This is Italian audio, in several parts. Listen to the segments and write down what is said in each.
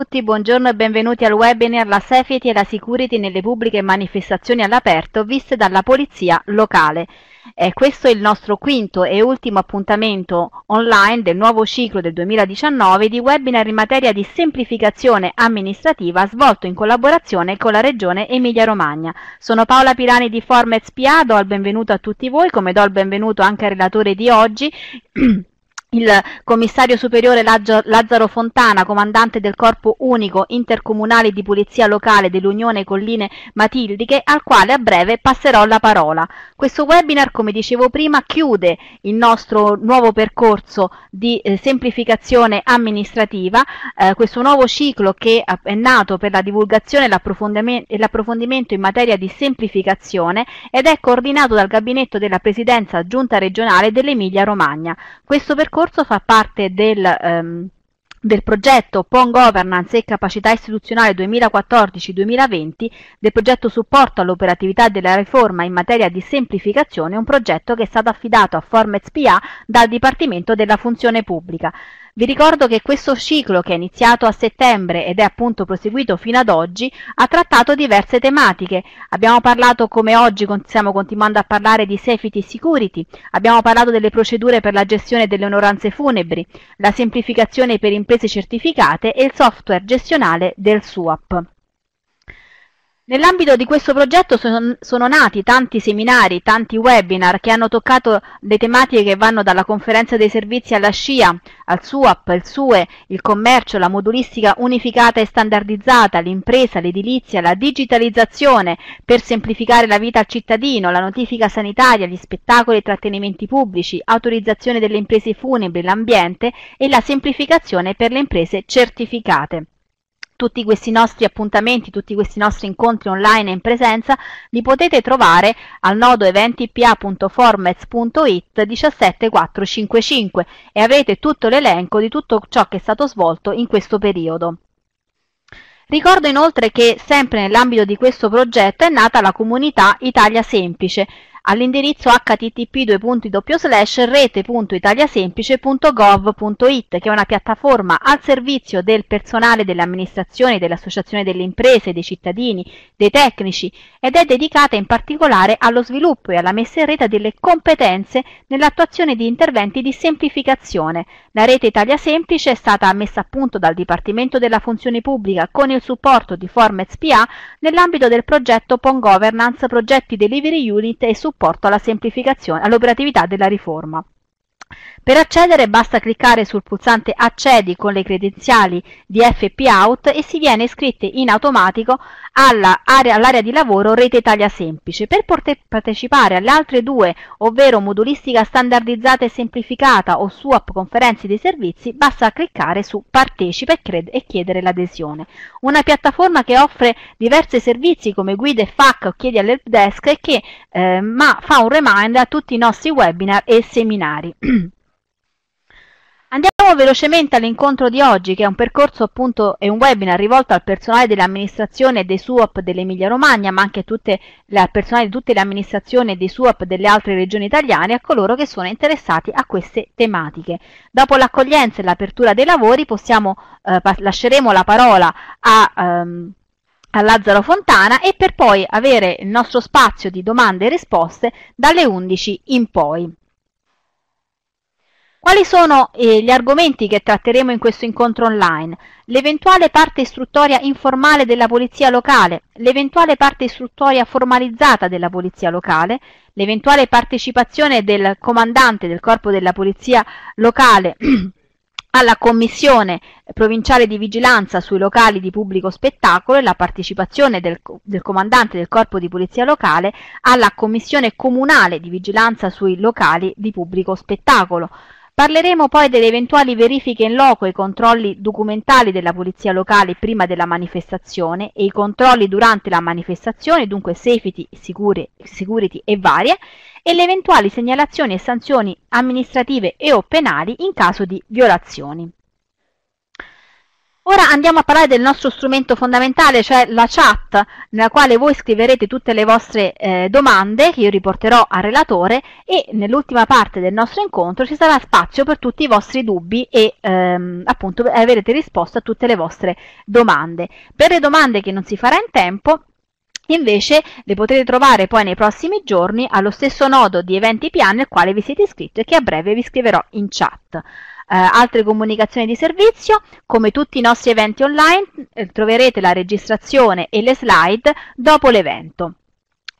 tutti, buongiorno e benvenuti al webinar La Safety e la Security nelle pubbliche manifestazioni all'aperto viste dalla Polizia Locale. Eh, questo è il nostro quinto e ultimo appuntamento online del nuovo ciclo del 2019 di webinar in materia di semplificazione amministrativa svolto in collaborazione con la Regione Emilia-Romagna. Sono Paola Pirani di Formez PA, do il benvenuto a tutti voi, come do il benvenuto anche al relatore di oggi. il commissario superiore Lazzaro Fontana, comandante del Corpo Unico Intercomunale di Polizia Locale dell'Unione Colline Matildiche, al quale a breve passerò la parola. Questo webinar, come dicevo prima, chiude il nostro nuovo percorso di eh, semplificazione amministrativa, eh, questo nuovo ciclo che è nato per la divulgazione e l'approfondimento in materia di semplificazione ed è coordinato dal Gabinetto della Presidenza Giunta regionale dell'Emilia Romagna. Questo percorso percorso fa parte del, um, del progetto PON Governance e Capacità Istituzionale 2014-2020, del progetto Supporto all'operatività della riforma in materia di semplificazione, un progetto che è stato affidato a Formez PA dal Dipartimento della Funzione Pubblica. Vi ricordo che questo ciclo, che è iniziato a settembre ed è appunto proseguito fino ad oggi, ha trattato diverse tematiche. Abbiamo parlato, come oggi stiamo continuando a parlare, di safety security, abbiamo parlato delle procedure per la gestione delle onoranze funebri, la semplificazione per imprese certificate e il software gestionale del SUAP. Nell'ambito di questo progetto sono, sono, nati tanti seminari, tanti webinar che hanno toccato le tematiche che vanno dalla conferenza dei servizi alla SCIA, al SUAP, il SUE, il commercio, la modulistica unificata e standardizzata, l'impresa, l'edilizia, la digitalizzazione per semplificare la vita al cittadino, la notifica sanitaria, gli spettacoli e trattenimenti pubblici, autorizzazione delle imprese funebri, l'ambiente e la semplificazione per le imprese certificate. Tutti questi nostri appuntamenti, tutti questi nostri incontri online e in presenza li potete trovare al nodo eventipa.formez.it 17455 e avrete tutto l'elenco di tutto ciò che è stato svolto in questo periodo. Ricordo inoltre che sempre nell'ambito di questo progetto è nata la comunità Italia Semplice, all'indirizzo http rete.italiasemplice.gov.it che è una piattaforma al servizio del personale delle amministrazioni, delle associazioni delle imprese, dei cittadini, dei tecnici ed è dedicata in particolare allo sviluppo e alla messa in rete delle competenze nell'attuazione di interventi di semplificazione. La rete Italia Semplice è stata messa a punto dal Dipartimento della Funzione Pubblica con il supporto di Formez PA nell'ambito del progetto PON Governance Progetti Delivery Unit e Supporto supporto alla semplificazione, all'operatività della riforma. Per accedere basta cliccare sul pulsante Accedi con credenziali di FP Out e si viene iscritti in automatico all'area all di lavoro Rete Italia Semplice. Per partecipare alle altre due, ovvero modulistica standardizzata e semplificata o SWAP conferenze dei servizi, basta cliccare su Partecipa e chiedere l'adesione. Una piattaforma che offre diversi servizi come guide FAC o chiedi all'helpdesk e che eh, ma fa un reminder a tutti i nostri webinar e seminari. Andiamo velocemente all'incontro di oggi, che è un percorso appunto, è un webinar rivolto al personale dell'amministrazione e dei SUOP dell'Emilia Romagna, ma anche al personale di tutte le amministrazioni e dei SUOP delle altre regioni italiane, a coloro che sono interessati a queste tematiche. Dopo l'accoglienza e l'apertura dei lavori possiamo, eh, lasceremo la parola a... Um, a Lazzaro Fontana e per poi avere il nostro spazio di domande e risposte dalle 11 in poi. Quali sono eh, gli argomenti che tratteremo in questo incontro online? L'eventuale parte istruttoria informale della Polizia Locale, l'eventuale parte istruttoria formalizzata della Polizia Locale, l'eventuale partecipazione del comandante del Corpo della Polizia Locale alla Commissione provinciale di vigilanza sui locali di pubblico spettacolo e la partecipazione del, del, comandante del corpo di polizia locale alla Commissione comunale di vigilanza sui locali di pubblico spettacolo. Parleremo poi delle eventuali verifiche in loco e controlli documentali della polizia locale prima della manifestazione e i controlli durante la manifestazione, dunque safety, sicuri, security e varie, e le eventuali segnalazioni e sanzioni amministrative e o penali in caso di violazioni. Ora andiamo a parlare del nostro strumento fondamentale, cioè la chat, nella quale voi scriverete tutte le vostre eh, domande che io riporterò al relatore e nell'ultima parte del nostro incontro ci sarà spazio per tutti i vostri dubbi e ehm, appunto avrete risposto a tutte le vostre domande. Per le domande che non si farà in tempo, Invece le potete trovare poi nei prossimi giorni allo stesso nodo di eventi piani al quale vi siete iscritti e che a breve vi scriverò in chat. Eh, altre comunicazioni di servizio, come tutti i nostri eventi online, eh, troverete la registrazione e le slide dopo l'evento.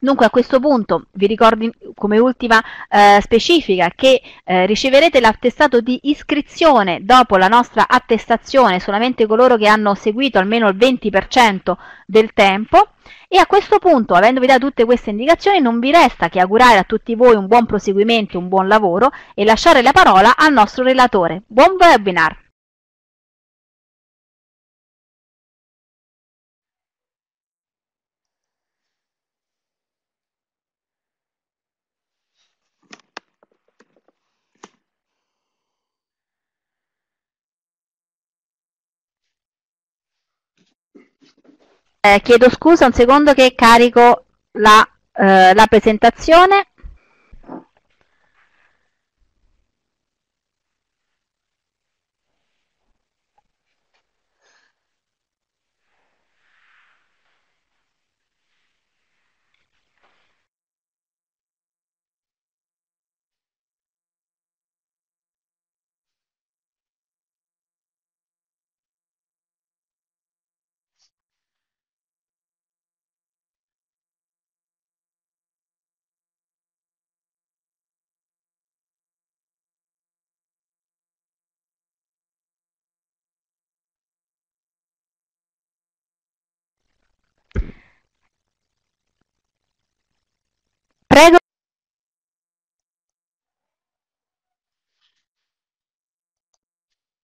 Dunque a questo punto vi ricordo come ultima eh, specifica che eh, riceverete l'attestato di iscrizione dopo la nostra attestazione solamente coloro che hanno seguito almeno il 20% del tempo e a questo punto, avendovi dato tutte queste indicazioni, non vi resta che augurare a tutti voi un buon proseguimento, un buon lavoro e lasciare la parola al nostro relatore. Buon webinar! Chiedo scusa un secondo che carico la, eh, la presentazione.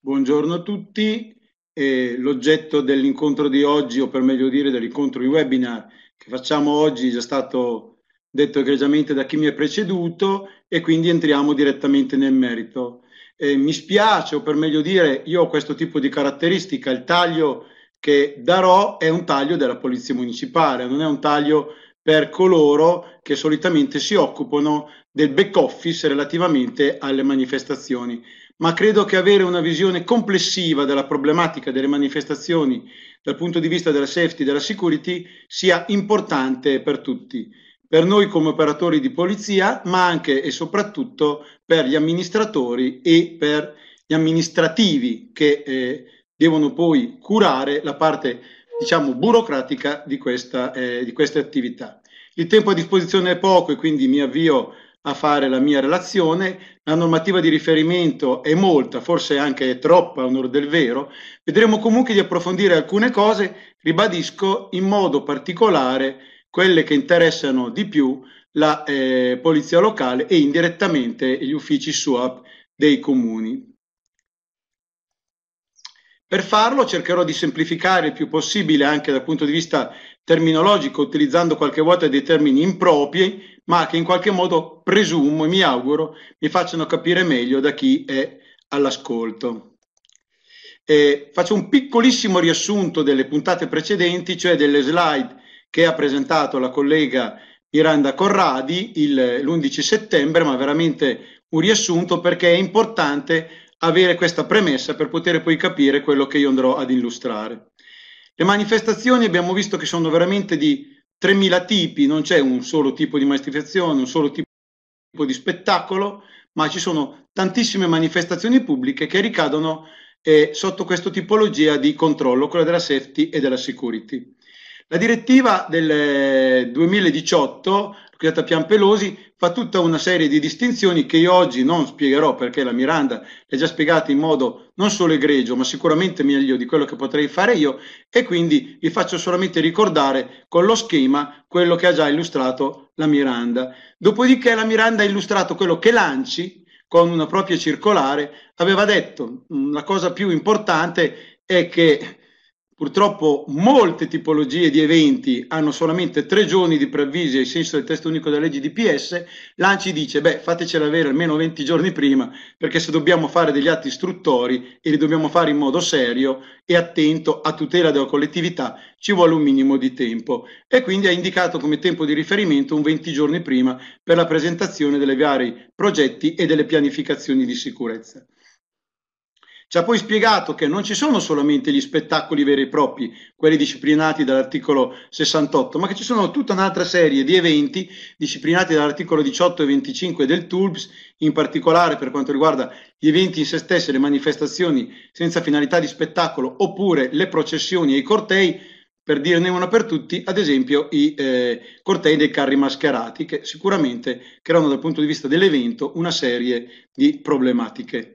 Buongiorno a tutti. Eh, l'oggetto dell'incontro di oggi, o per meglio dire dell'incontro in webinar che facciamo oggi, è già stato detto egregiamente da chi mi ha preceduto e quindi entriamo direttamente nel merito. Eh, mi spiace, o per meglio dire, io ho questo tipo di caratteristica, il taglio che darò è un taglio della Polizia Municipale, non è un taglio per coloro che solitamente si occupano del back office relativamente alle manifestazioni. Ma credo che avere una visione complessiva della problematica delle manifestazioni dal punto di vista della safety e della security sia importante per tutti, per noi come operatori di polizia, ma anche e soprattutto per gli amministratori e per gli amministrativi che eh, devono poi curare la parte diciamo, burocratica di, questa, eh, di queste attività. Il tempo a disposizione è poco e quindi mi avvio a fare la mia relazione. La normativa di riferimento è molta, forse anche troppa, a onore del vero. Vedremo comunque di approfondire alcune cose, ribadisco in modo particolare quelle che interessano di più la eh, polizia locale e indirettamente gli uffici SUAP dei comuni. Per farlo cercherò di semplificare il più possibile anche dal punto di vista terminologico, utilizzando qualche volta dei termini impropri, ma che in qualche modo presumo e mi auguro mi facciano capire meglio da chi è all'ascolto. Eh, faccio un piccolissimo riassunto delle puntate precedenti, cioè delle slide che ha presentato la collega Miranda Corradi l'11 settembre, ma veramente un riassunto perché è importante avere questa premessa per poter poi capire quello che io andrò ad illustrare. Le manifestazioni abbiamo visto che sono veramente di 3.000 tipi, non c'è un solo tipo di manifestazione, un solo tipo di spettacolo, ma ci sono tantissime manifestazioni pubbliche che ricadono eh, sotto questa tipologia di controllo, quella della safety e della security. La direttiva del 2018, creata Pian Pelosi, fa tutta una serie di distinzioni che io oggi non spiegherò perché la Miranda è già spiegata in modo non solo egregio, ma sicuramente meglio di quello che potrei fare io e quindi vi faccio solamente ricordare con lo schema quello che ha già illustrato la Miranda. Dopodiché la Miranda ha illustrato quello che Lanci con una propria circolare aveva detto la cosa più importante è che Purtroppo molte tipologie di eventi hanno solamente tre giorni di preavviso ai sensi del testo unico della legge DPS. L'ANCI dice, beh, fatecela avere almeno 20 giorni prima, perché se dobbiamo fare degli atti istruttori e li dobbiamo fare in modo serio e attento a tutela della collettività, ci vuole un minimo di tempo. E quindi ha indicato come tempo di riferimento un 20 giorni prima per la presentazione dei vari progetti e delle pianificazioni di sicurezza. Ci ha poi spiegato che non ci sono solamente gli spettacoli veri e propri, quelli disciplinati dall'articolo 68, ma che ci sono tutta un'altra serie di eventi disciplinati dall'articolo 18 e 25 del TULPS, in particolare per quanto riguarda gli eventi in se stessi, le manifestazioni senza finalità di spettacolo, oppure le processioni e i cortei, per dirne una per tutti, ad esempio i eh, cortei dei carri mascherati, che sicuramente creano dal punto di vista dell'evento una serie di problematiche.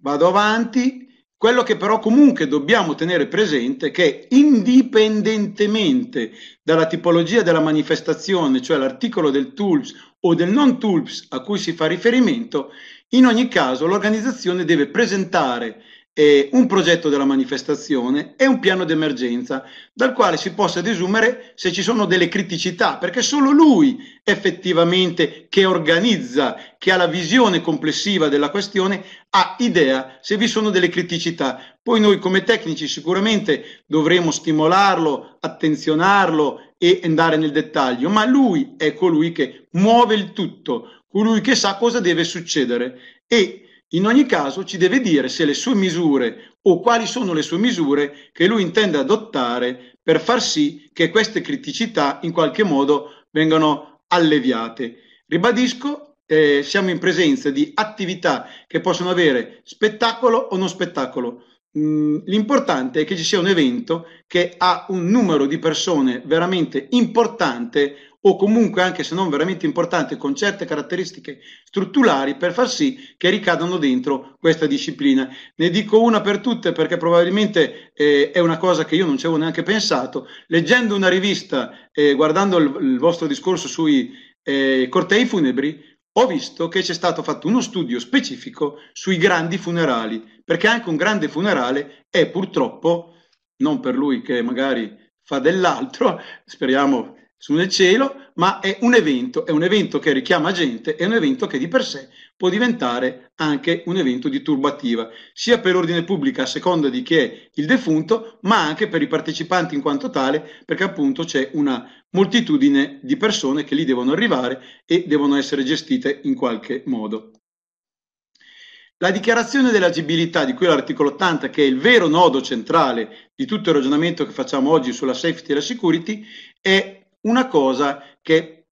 Vado avanti. Quello che però comunque dobbiamo tenere presente è che indipendentemente dalla tipologia della manifestazione, cioè l'articolo del TULPS o del non TULPS a cui si fa riferimento, in ogni caso l'organizzazione deve presentare eh, un progetto della manifestazione e un piano d'emergenza dal quale si possa desumere se ci sono delle criticità, perché solo lui effettivamente che organizza, che ha la visione complessiva della questione, ha idea se vi sono delle criticità. Poi noi come tecnici sicuramente dovremo stimolarlo, attenzionarlo e andare nel dettaglio, ma lui è colui che muove il tutto, colui che sa cosa deve succedere e in ogni caso ci deve dire se le sue misure o quali sono le sue misure che lui intende adottare per far sì che queste criticità in qualche modo vengano alleviate. Ribadisco, eh, siamo in presenza di attività che possono avere spettacolo o non spettacolo. Mm, l'importante è che ci sia un evento che ha un numero di persone veramente importante o comunque anche se non veramente importante con certe caratteristiche strutturali per far sì che ricadano dentro questa disciplina. Ne dico una per tutte perché probabilmente eh, è una cosa che io non ci avevo neanche pensato. Leggendo una rivista, eh, guardando il, il, vostro discorso sui eh, cortei funebri, ho visto che c'è stato fatto uno studio specifico sui grandi funerali, perché anche un grande funerale è purtroppo, non per lui che magari fa dell'altro, speriamo su nel cielo, ma è un evento, è un evento che richiama gente, è un evento che di per sé può diventare anche un evento di turbativa, sia per ordine pubblico a seconda di chi è il defunto, ma anche per i partecipanti in quanto tale, perché appunto c'è una moltitudine di persone che lì devono arrivare e devono essere gestite in qualche modo. La dichiarazione dell'agibilità di cui l'articolo 80, che è il vero nodo centrale di tutto il ragionamento che facciamo oggi sulla safety e la security, è una cosa che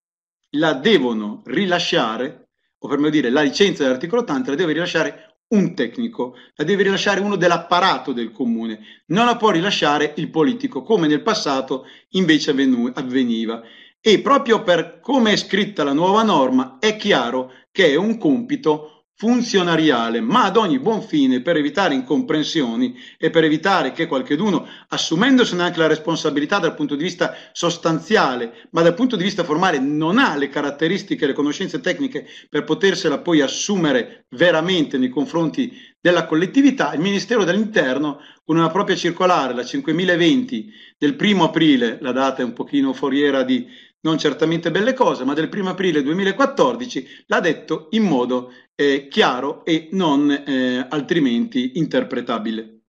la devono rilasciare, o per meglio dire, la licenza dell'articolo 80 la deve rilasciare un tecnico, la deve rilasciare uno dell'apparato del comune, non la può rilasciare il politico, come nel passato invece avveniva. E proprio per come è scritta la nuova norma è chiaro che è un compito funzionariale, ma ad ogni buon fine per evitare incomprensioni e per evitare che qualcheduno, assumendosene anche la responsabilità dal punto di vista sostanziale, ma dal punto di vista formale non ha le caratteristiche le conoscenze tecniche per potersela poi assumere veramente nei confronti della collettività, il Ministero dell'Interno con una propria circolare, la 5020 del primo aprile, la data è un pochino foriera di non certamente belle cose, ma del 1 aprile 2014 l'ha detto in modo eh, chiaro e non eh, altrimenti interpretabile.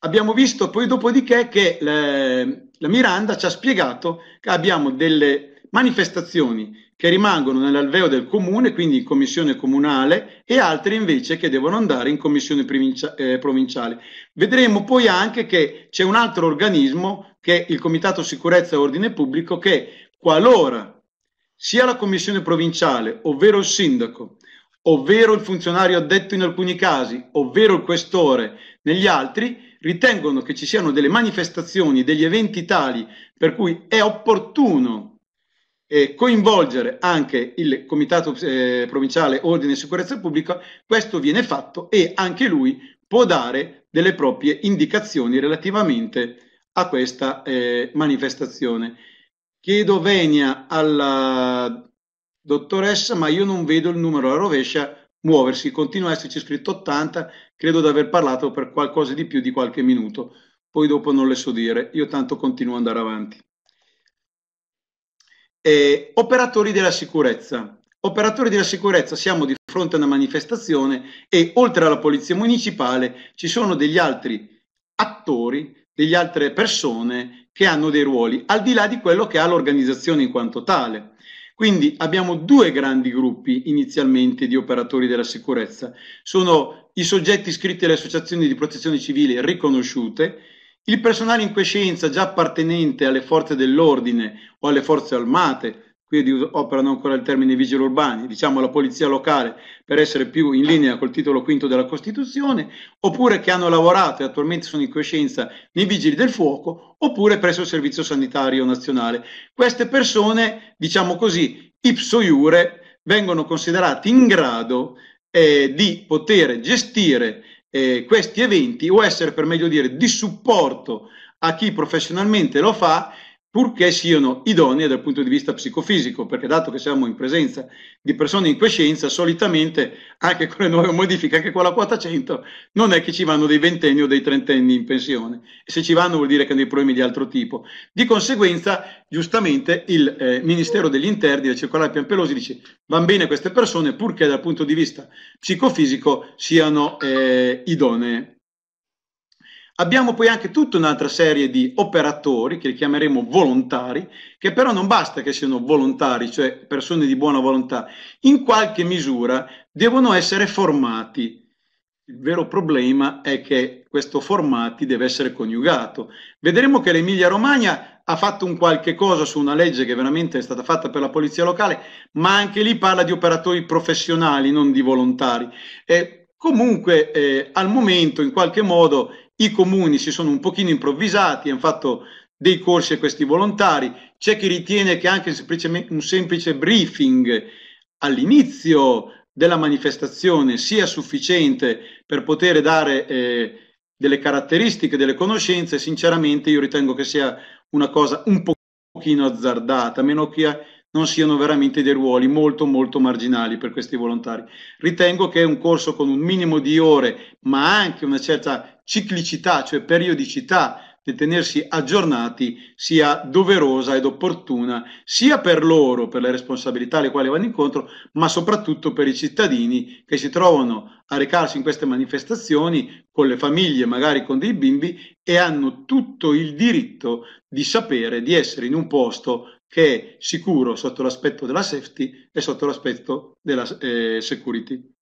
Abbiamo visto poi dopodiché che le, la Miranda ci ha spiegato che abbiamo delle manifestazioni che rimangono nell'alveo del comune, quindi in commissione comunale, e altre invece che devono andare in commissione provincia, eh, provinciale. Vedremo poi anche che c'è un altro organismo, che è il Comitato Sicurezza e Ordine Pubblico, che qualora sia la commissione provinciale, ovvero il sindaco, ovvero il funzionario addetto in alcuni casi, ovvero il questore negli altri, ritengono che ci siano delle manifestazioni, degli eventi tali per cui è opportuno eh, coinvolgere anche il Comitato eh, Provinciale Ordine e Sicurezza Pubblica, questo viene fatto e anche lui può dare delle proprie indicazioni relativamente a questa eh, manifestazione. Chiedo venia alla dottoressa, ma io non vedo il numero alla rovescia, muoversi. Continua a esserci scritto 80, credo di aver parlato per qualcosa di più di qualche minuto, poi dopo non le so dire, io tanto continuo ad andare avanti. Eh, operatori della sicurezza. Operatori della sicurezza, siamo di fronte a una manifestazione e oltre alla polizia municipale ci sono degli altri attori, delle altre persone che hanno dei ruoli, al di là di quello che ha l'organizzazione in quanto tale. Quindi abbiamo due grandi gruppi inizialmente di operatori della sicurezza. Sono i soggetti iscritti alle associazioni di protezione civile riconosciute, il personale in quiescenza già appartenente alle forze dell'ordine o alle forze armate, qui operano ancora il termine vigili urbani, diciamo la polizia locale per essere più in linea col titolo quinto della Costituzione, oppure che hanno lavorato e attualmente sono in quiescenza nei vigili del fuoco, oppure presso il Servizio Sanitario Nazionale. Queste persone, diciamo così, ipso iure, vengono considerate in grado eh, di poter gestire eh, questi eventi o essere, per meglio dire, di supporto a chi professionalmente lo fa purché siano idonee dal punto di vista psicofisico, perché dato che siamo in presenza di persone in quiescenza, solitamente anche con le nuove modifiche, anche con la quota 100, non è che ci vanno dei ventenni o dei trentenni in pensione. Se ci vanno vuol dire che hanno dei problemi di altro tipo. Di conseguenza, giustamente, il eh, Ministero degli Interni, la circolare Piampelosi, dice vanno bene queste persone purché dal punto di vista psicofisico siano eh, idonee. Abbiamo poi anche tutta un'altra serie di operatori, che li chiameremo volontari, che però non basta che siano volontari, cioè persone di buona volontà, in qualche misura devono essere formati. Il vero problema è che questo formati deve essere coniugato. Vedremo che l'Emilia Romagna ha fatto un qualche cosa su una legge che veramente è stata fatta per la polizia locale, ma anche lì parla di operatori professionali, non di volontari. E comunque eh, al momento, in qualche modo, i comuni si sono un pochino improvvisati, hanno fatto dei corsi a questi volontari, c'è chi ritiene che anche un semplice briefing all'inizio della manifestazione sia sufficiente per poter dare eh, delle caratteristiche, delle conoscenze, sinceramente io ritengo che sia una cosa un pochino azzardata, a meno che non siano veramente dei ruoli molto molto marginali per questi volontari. Ritengo che un corso con un minimo di ore, ma anche una certa ciclicità, cioè periodicità di tenersi aggiornati sia doverosa ed opportuna sia per loro, per le responsabilità alle quali vanno incontro, ma soprattutto per i cittadini che si trovano a recarsi in queste manifestazioni con le famiglie, magari con dei bimbi, e hanno tutto il diritto di sapere di essere in un posto che è sicuro sotto l'aspetto della safety e sotto l'aspetto della eh, security.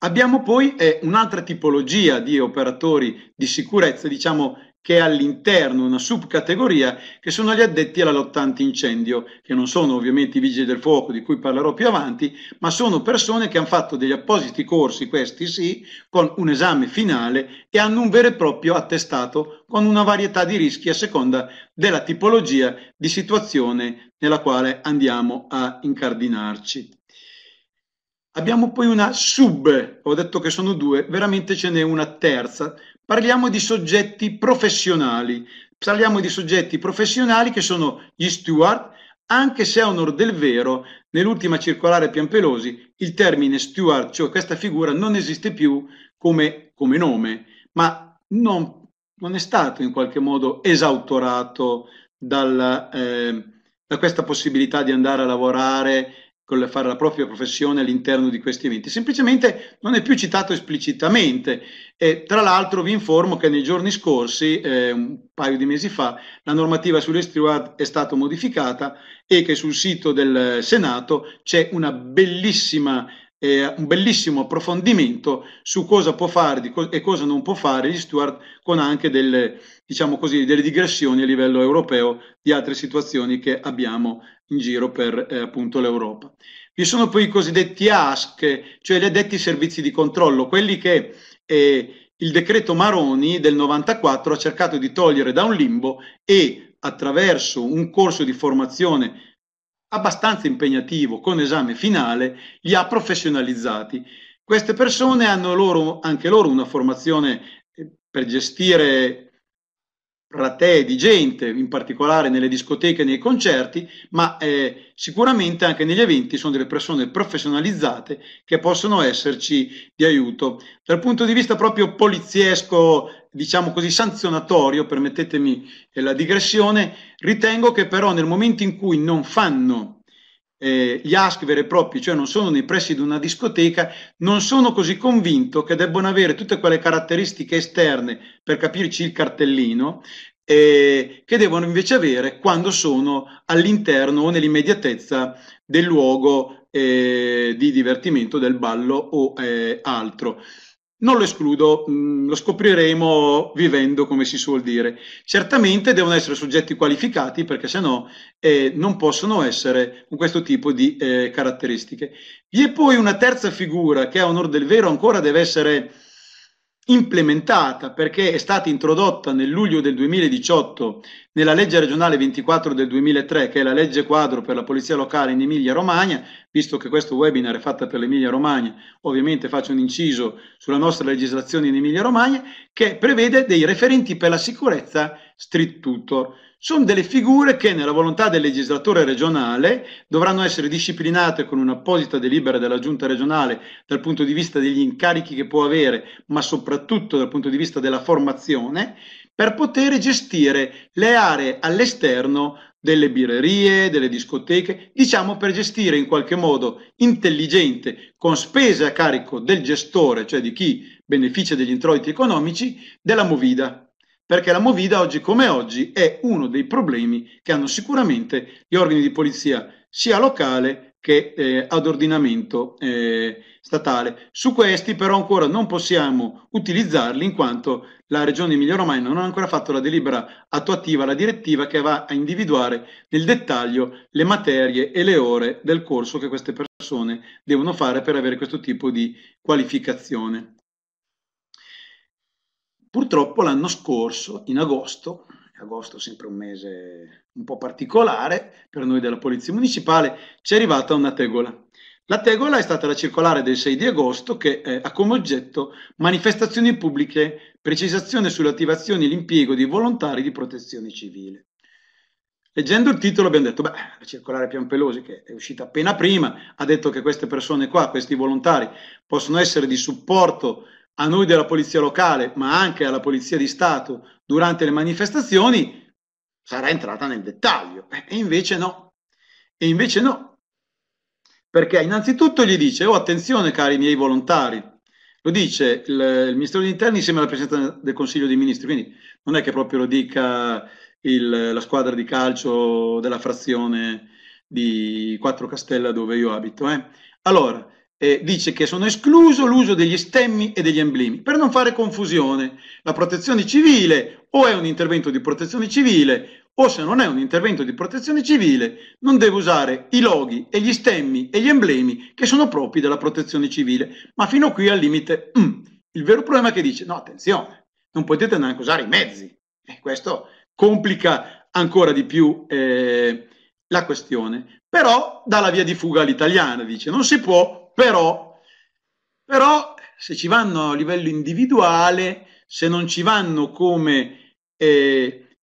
Abbiamo poi eh, un'altra tipologia di operatori di sicurezza, diciamo che è all'interno una subcategoria, che sono gli addetti alla lotta antincendio, che non sono ovviamente i vigili del fuoco di cui parlerò più avanti, ma sono persone che hanno fatto degli appositi corsi, questi sì, con un esame finale e hanno un vero e proprio attestato con una varietà di rischi a seconda della tipologia di situazione nella quale andiamo a incardinarci. Abbiamo poi una sub, ho detto che sono due, veramente ce n'è una terza, Parliamo di soggetti professionali, parliamo di soggetti professionali che sono gli steward, anche se a onor del vero, nell'ultima circolare Piampelosi, il termine steward, cioè questa figura, non esiste più come, come nome, ma non, non, è stato in qualche modo esautorato dal, eh, da questa possibilità di andare a lavorare fare la propria professione all'interno di questi eventi, semplicemente non è più citato esplicitamente. E, tra l'altro vi informo che nei giorni scorsi, eh, un paio di mesi fa, la normativa sulle steward è stata modificata e che sul sito del Senato c'è una bellissima eh, un bellissimo approfondimento su cosa può fare co- e cosa non può fare gli steward con anche delle, diciamo così, delle digressioni a livello europeo di altre situazioni che abbiamo in giro per eh, appunto l'Europa. Vi sono poi i cosiddetti ASC, cioè gli addetti servizi di controllo, quelli che eh, il decreto Maroni del 94 ha cercato di togliere da un limbo e attraverso un corso di formazione abbastanza impegnativo con esame finale li ha professionalizzati. Queste persone hanno loro, anche loro una formazione eh, per gestire platee di gente, in particolare nelle discoteche e nei concerti, ma eh, sicuramente anche negli eventi sono delle persone professionalizzate che possono esserci di aiuto. Dal punto di vista proprio poliziesco, diciamo così, sanzionatorio, permettetemi la digressione, ritengo che però nel momento in cui non fanno eh, gli ask veri e propri, cioè non sono nei pressi di una discoteca, non sono così convinto che debbano avere tutte quelle caratteristiche esterne per capirci il cartellino eh, che devono invece avere quando sono all'interno o nell'immediatezza del luogo eh, di divertimento, del ballo o eh, altro. Non lo escludo, mm, lo scopriremo vivendo, come si suol dire. Certamente devono essere soggetti qualificati perché sennò eh, non possono essere con questo tipo di eh, caratteristiche. Vi è poi una terza figura che a onore del vero ancora deve essere implementata perché è stata introdotta nel luglio del 2018 nella legge regionale 24 del 2003 che è la legge quadro per la polizia locale in Emilia Romagna visto che questo webinar è fatto per l'Emilia Romagna ovviamente faccio un inciso sulla nostra legislazione in Emilia Romagna che prevede dei referenti per la sicurezza street tutor sono delle figure che nella volontà del legislatore regionale dovranno essere disciplinate con un'apposita delibera della giunta regionale dal punto di vista degli incarichi che può avere, ma soprattutto dal punto di vista della formazione, per poter gestire le aree all'esterno delle birrerie, delle discoteche, diciamo per gestire in qualche modo intelligente, con spese a carico del gestore, cioè di chi beneficia degli introiti economici, della movida perché la Movida oggi come oggi è uno dei problemi che hanno sicuramente gli organi di polizia sia locale che eh, ad ordinamento eh, statale. Su questi però ancora non possiamo utilizzarli in quanto la Regione Emilia-Romagna non ha ancora fatto la delibera attuativa, la direttiva che va a individuare nel dettaglio le materie e le ore del corso che queste persone devono fare per avere questo tipo di qualificazione. Purtroppo l'anno scorso, in agosto, agosto è sempre un mese un po' particolare per noi della Polizia Municipale, ci è arrivata una tegola. La tegola è stata la circolare del 6 di agosto che eh, ha come oggetto manifestazioni pubbliche, precisazione sulle attivazioni e l'impiego di volontari di protezione civile. Leggendo il titolo abbiamo detto, beh, la circolare Pianpelosi, che è uscita appena prima, ha detto che queste persone qua, questi volontari, possono essere di supporto a noi della polizia locale, ma anche alla polizia di Stato durante le manifestazioni, sarà entrata nel dettaglio. E invece no. E invece no. Perché innanzitutto gli dice, oh attenzione cari miei volontari, lo dice il, il Ministero degli Interni insieme alla Presidente del Consiglio dei Ministri, quindi non è che proprio lo dica il, la squadra di calcio della frazione di Quattro Castella dove io abito. Eh. Allora, eh, dice che sono escluso l'uso degli stemmi e degli emblemi, per non fare confusione. La protezione civile o è un intervento di protezione civile o se non è un intervento di protezione civile non deve usare i loghi e gli stemmi e gli emblemi che sono propri della protezione civile. Ma fino qui al limite, mm, il vero problema è che dice no, attenzione, non potete neanche usare i mezzi. E questo complica ancora di più eh, la questione. Però dà la via di fuga all'italiana, dice non si può però, però se ci vanno a livello individuale, se non ci vanno come eh,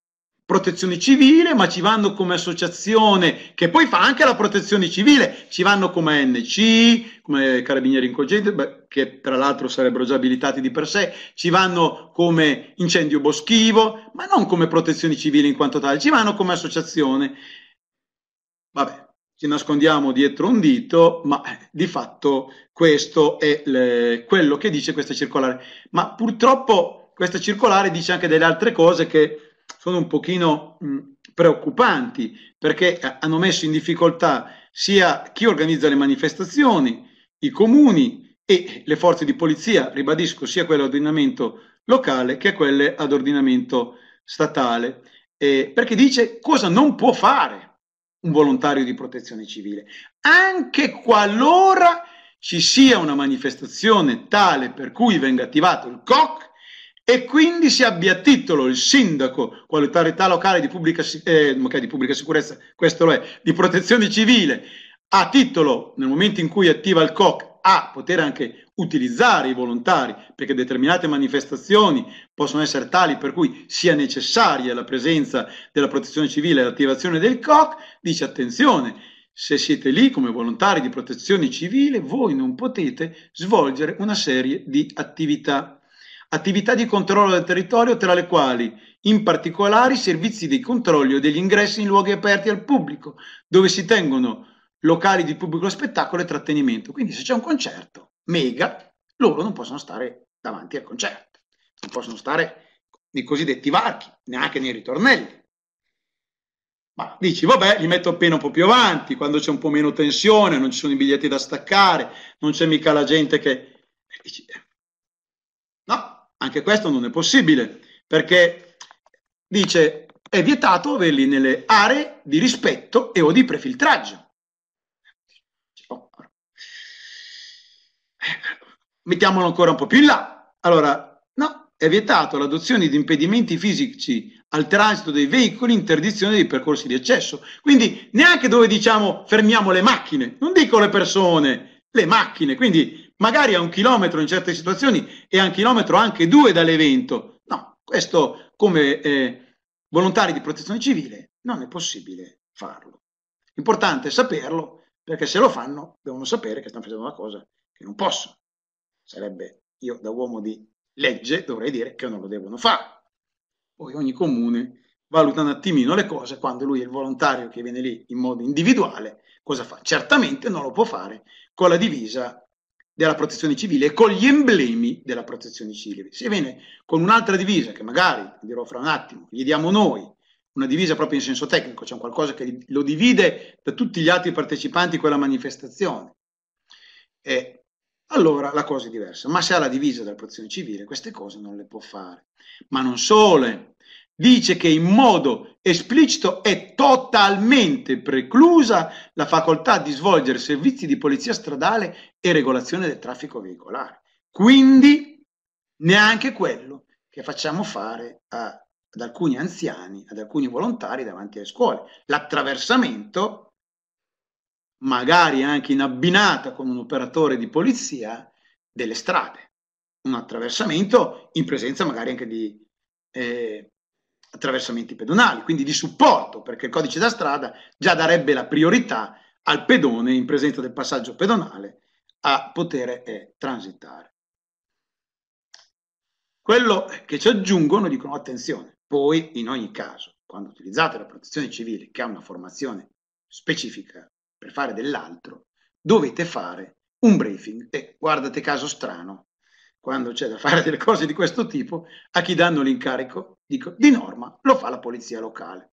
protezione civile, ma ci vanno come associazione che poi fa anche la protezione civile, ci vanno come ANC, come Carabinieri Incogenti, che tra l'altro sarebbero già abilitati di per sé, ci vanno come incendio boschivo, ma non come protezione civile in quanto tale, ci vanno come associazione. Vabbè, ci nascondiamo dietro un dito, ma di fatto questo è le, quello che dice questa circolare. Ma purtroppo questa circolare dice anche delle altre cose che sono un pochino mh, preoccupanti, perché hanno messo in difficoltà sia chi organizza le manifestazioni, i comuni e le forze di polizia, ribadisco, sia quelle ad ordinamento locale che quelle ad ordinamento statale, eh, perché dice cosa non può fare un volontario di protezione civile, anche qualora ci sia una manifestazione tale per cui venga attivato il COC e quindi si abbia titolo il sindaco, quale autorità locale di pubblica, eh, di pubblica sicurezza, questo lo è, di protezione civile, a titolo nel momento in cui attiva il COC a poter anche utilizzare i volontari, perché determinate manifestazioni possono essere tali per cui sia necessaria la presenza della protezione civile e l'attivazione del COC, dice attenzione, se siete lì come volontari di protezione civile, voi non potete svolgere una serie di attività. Attività di controllo del territorio tra le quali in particolare i servizi dei controlli o degli ingressi in luoghi aperti al pubblico, dove si tengono locali di pubblico spettacolo e trattenimento. Quindi se c'è un concerto mega, loro non possono stare davanti al concerto, non possono stare nei cosiddetti varchi, neanche nei ritornelli. Ma dici, vabbè, li metto appena un po' più avanti, quando c'è un po' meno tensione, non ci sono i biglietti da staccare, non c'è mica la gente che... Dici, no, anche questo non è possibile, perché dice, è vietato averli nelle aree di rispetto e o di prefiltraggio. Mettiamolo ancora un po' più in là. Allora, no, è vietato l'adozione di impedimenti fisici al transito dei veicoli, interdizione dei percorsi di accesso. Quindi neanche dove diciamo fermiamo le macchine, non dico le persone, le macchine. Quindi magari a un chilometro in certe situazioni e a un chilometro anche due dall'evento. No, questo come eh, volontari di protezione civile non è possibile farlo. L'importante è saperlo perché se lo fanno devono sapere che stanno facendo una cosa che non possono. Sarebbe io da uomo di legge dovrei dire che non lo devono fare. Poi ogni comune valuta un attimino le cose quando lui è il volontario che viene lì in modo individuale, cosa fa? Certamente non lo può fare con la divisa della protezione civile e con gli emblemi della protezione civile. Se viene con un'altra divisa, che magari, dirò fra un attimo, gli diamo noi, una divisa proprio in senso tecnico, c'è cioè qualcosa che lo divide da tutti gli altri partecipanti a quella manifestazione. E allora la cosa è diversa. Ma se ha la divisa della protezione civile, queste cose non le può fare. Ma non solo, dice che in modo esplicito è totalmente preclusa la facoltà di svolgere servizi di polizia stradale e regolazione del traffico veicolare. Quindi neanche quello che facciamo fare a ad alcuni anziani, ad alcuni volontari davanti alle scuole. L'attraversamento, magari anche in abbinata con un operatore di polizia, delle strade. Un attraversamento in presenza magari anche di eh, attraversamenti pedonali, quindi di supporto, perché il codice da strada già darebbe la priorità al pedone in presenza del passaggio pedonale a poter eh, transitare. Quello che ci aggiungono dicono attenzione, poi, in ogni caso, quando utilizzate la protezione civile, che ha una formazione specifica per fare dell'altro, dovete fare un briefing e guardate caso strano, quando c'è da fare delle cose di questo tipo, a chi danno l'incarico, dico, di norma lo fa la polizia locale.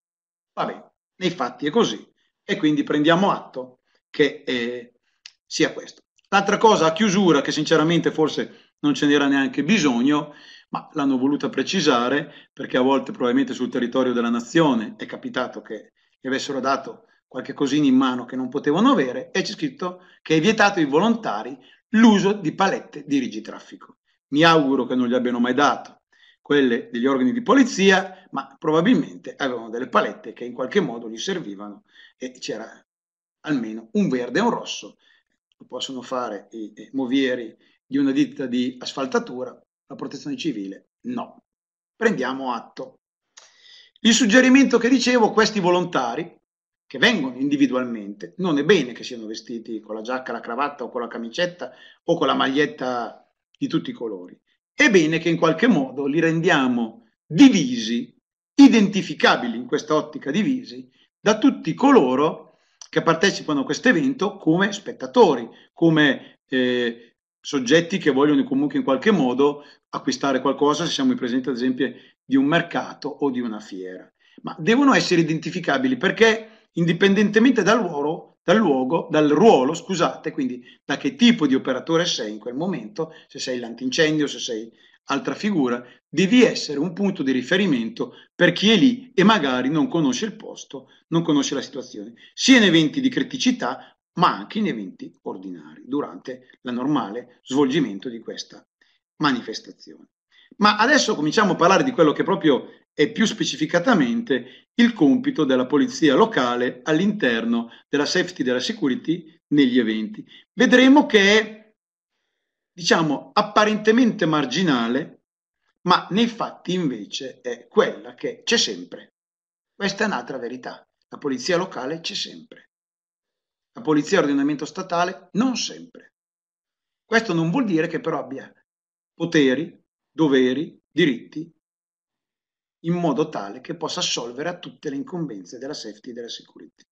Va bene, nei fatti è così e quindi prendiamo atto che eh, sia questo. L'altra cosa a chiusura, che sinceramente forse non ce n'era neanche bisogno, ma l'hanno voluta precisare perché a volte probabilmente sul territorio della nazione è capitato che gli avessero dato qualche cosina in mano che non potevano avere e c'è scritto che è vietato ai volontari l'uso di palette di rigitraffico. Mi auguro che non gli abbiano mai dato quelle degli organi di polizia, ma probabilmente avevano delle palette che in qualche modo gli servivano e c'era almeno un verde e un rosso. Lo possono fare i movieri di una ditta di asfaltatura, la protezione civile no. Prendiamo atto. Il suggerimento che dicevo, questi volontari che vengono individualmente, non è bene che siano vestiti con la giacca, la cravatta o con la camicetta o con la maglietta di tutti i colori. È bene che in qualche modo li rendiamo divisi, identificabili in questa ottica divisi, da tutti coloro che partecipano a questo evento come spettatori, come eh, soggetti che vogliono comunque in qualche modo acquistare qualcosa se siamo in presenza ad esempio di un mercato o di una fiera, ma devono essere identificabili perché indipendentemente dal ruolo, dal luogo, dal ruolo, scusate, quindi da che tipo di operatore sei in quel momento, se sei l'antincendio, se sei altra figura, devi essere un punto di riferimento per chi è lì e magari non conosce il posto, non conosce la situazione, sia in eventi di criticità ma anche in eventi ordinari, durante il normale svolgimento di questa manifestazione. Ma adesso cominciamo a parlare di quello che proprio è più specificatamente il compito della polizia locale all'interno della safety, della security negli eventi. Vedremo che diciamo, apparentemente marginale, ma nei fatti invece è quella che c'è sempre. Questa è un'altra verità. La polizia locale c'è sempre. La polizia ordinamento statale non sempre. Questo non vuol dire che però abbia poteri, doveri, diritti in modo tale che possa assolvere a tutte le incombenze della safety e della security.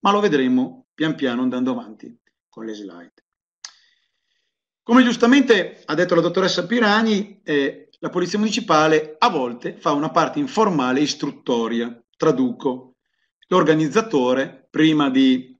Ma lo vedremo pian piano andando avanti con le slide. Come giustamente ha detto la dottoressa Pirani, eh, la Polizia Municipale a volte fa una parte informale istruttoria, traduco. L'organizzatore, prima di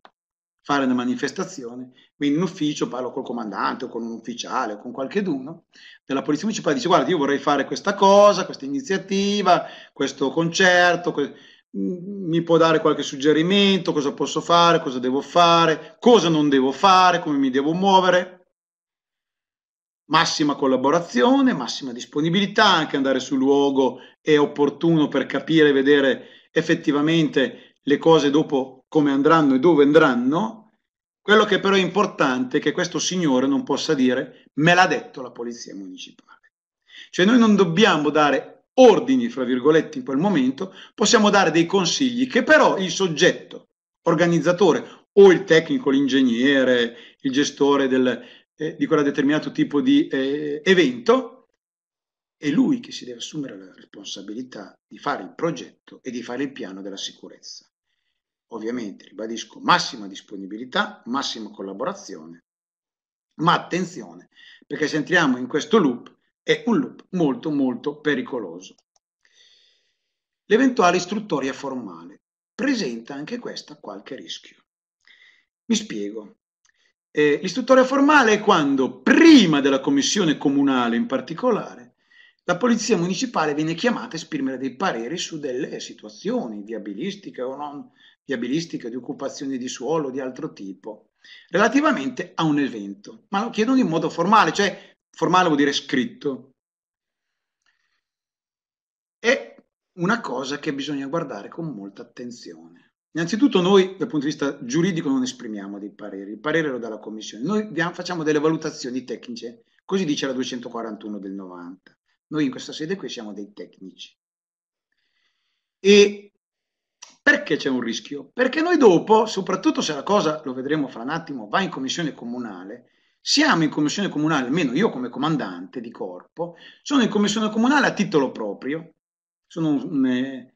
fare una manifestazione, quindi in ufficio parlo col comandante o con un ufficiale o con qualcheduno della Polizia Municipale, dice guarda io vorrei fare questa cosa, questa iniziativa, questo concerto, que mi può dare qualche suggerimento, cosa posso fare, cosa devo fare, cosa non devo fare, come mi devo muovere. Massima collaborazione, massima disponibilità, anche andare sul luogo è opportuno per capire e vedere effettivamente le cose dopo come andranno e dove andranno. Quello che però è importante è che questo signore non possa dire me l'ha detto la polizia municipale. Cioè noi non dobbiamo dare ordini, fra virgolette, in quel momento, possiamo dare dei consigli che però il soggetto organizzatore o il tecnico, l'ingegnere, il gestore del, eh, di quel determinato tipo di eh, evento, è lui che si deve assumere la responsabilità di fare il progetto e di fare il piano della sicurezza. Ovviamente, ribadisco, massima disponibilità, massima collaborazione, ma attenzione, perché se entriamo in questo loop è un loop molto molto pericoloso. L'eventuale istruttoria formale presenta anche questa qualche rischio. Mi spiego. Eh, l'istruttoria formale è quando, prima della commissione comunale in particolare, la polizia municipale viene chiamata a esprimere dei pareri su delle situazioni viabilistiche o non viabilistiche, di occupazione di suolo, di altro tipo, relativamente a un evento, ma lo chiedono in modo formale, cioè formale vuol dire scritto. È una cosa che bisogna guardare con molta attenzione. Innanzitutto noi dal punto di vista giuridico non esprimiamo dei pareri, il parere lo dà la Commissione, noi facciamo delle valutazioni tecniche, così dice la 241 del 90. Noi in questa sede qui siamo dei tecnici. E perché c'è un rischio? Perché noi dopo, soprattutto se la cosa, lo vedremo fra un attimo, va in commissione comunale, siamo in commissione comunale, almeno io come comandante di corpo, sono in commissione comunale a titolo proprio, sono un, eh,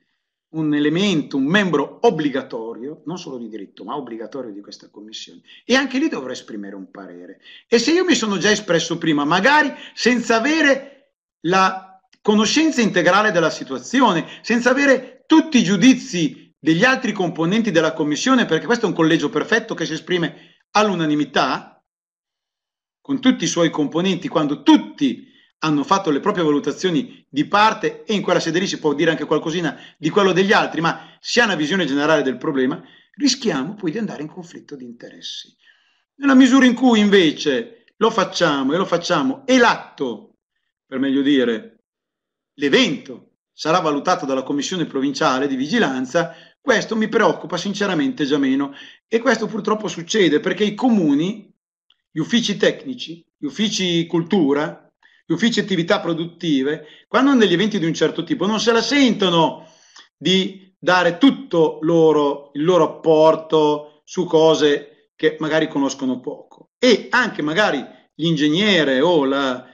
un elemento, un membro obbligatorio, non solo di diritto, ma obbligatorio di questa commissione. E anche lì dovrò esprimere un parere. E se io mi sono già espresso prima, magari senza avere la conoscenza integrale della situazione, senza avere tutti i giudizi degli altri componenti della commissione, perché questo è un collegio perfetto che si esprime all'unanimità, con tutti i suoi componenti, quando tutti hanno fatto le proprie valutazioni di parte e in quella sede lì si può dire anche qualcosina di quello degli altri, ma si ha una visione generale del problema, rischiamo poi di andare in conflitto di interessi. Nella misura in cui invece lo facciamo e lo facciamo e l'atto, per meglio dire, l'evento sarà valutato dalla commissione provinciale di vigilanza, questo mi preoccupa sinceramente già meno e questo purtroppo succede perché i comuni gli uffici tecnici, gli uffici cultura, gli uffici attività produttive, quando hanno degli eventi di un certo tipo, non se la sentono di dare tutto loro, il loro apporto su cose che magari conoscono poco. E anche magari l'ingegnere o la,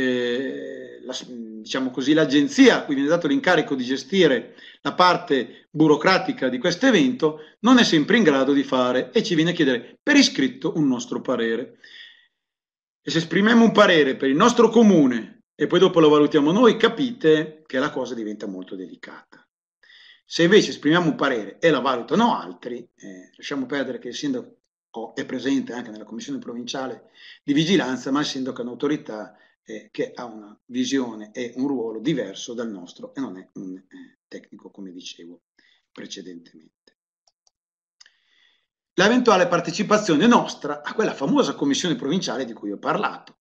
eh, la, diciamo così, l'agenzia a cui viene dato l'incarico di gestire la parte burocratica di questo evento non è sempre in grado di fare e ci viene a chiedere per iscritto un nostro parere. E se esprimiamo un parere per il nostro comune e poi dopo lo valutiamo noi, capite che la cosa diventa molto delicata. Se invece esprimiamo un parere e la valutano altri, eh, lasciamo perdere che il sindaco è presente anche nella commissione provinciale di vigilanza, ma il sindaco è un'autorità eh, che ha una visione e un ruolo diverso dal nostro e non è un eh, tecnico, come dicevo precedentemente. L'eventuale partecipazione nostra a quella famosa commissione provinciale di cui ho parlato.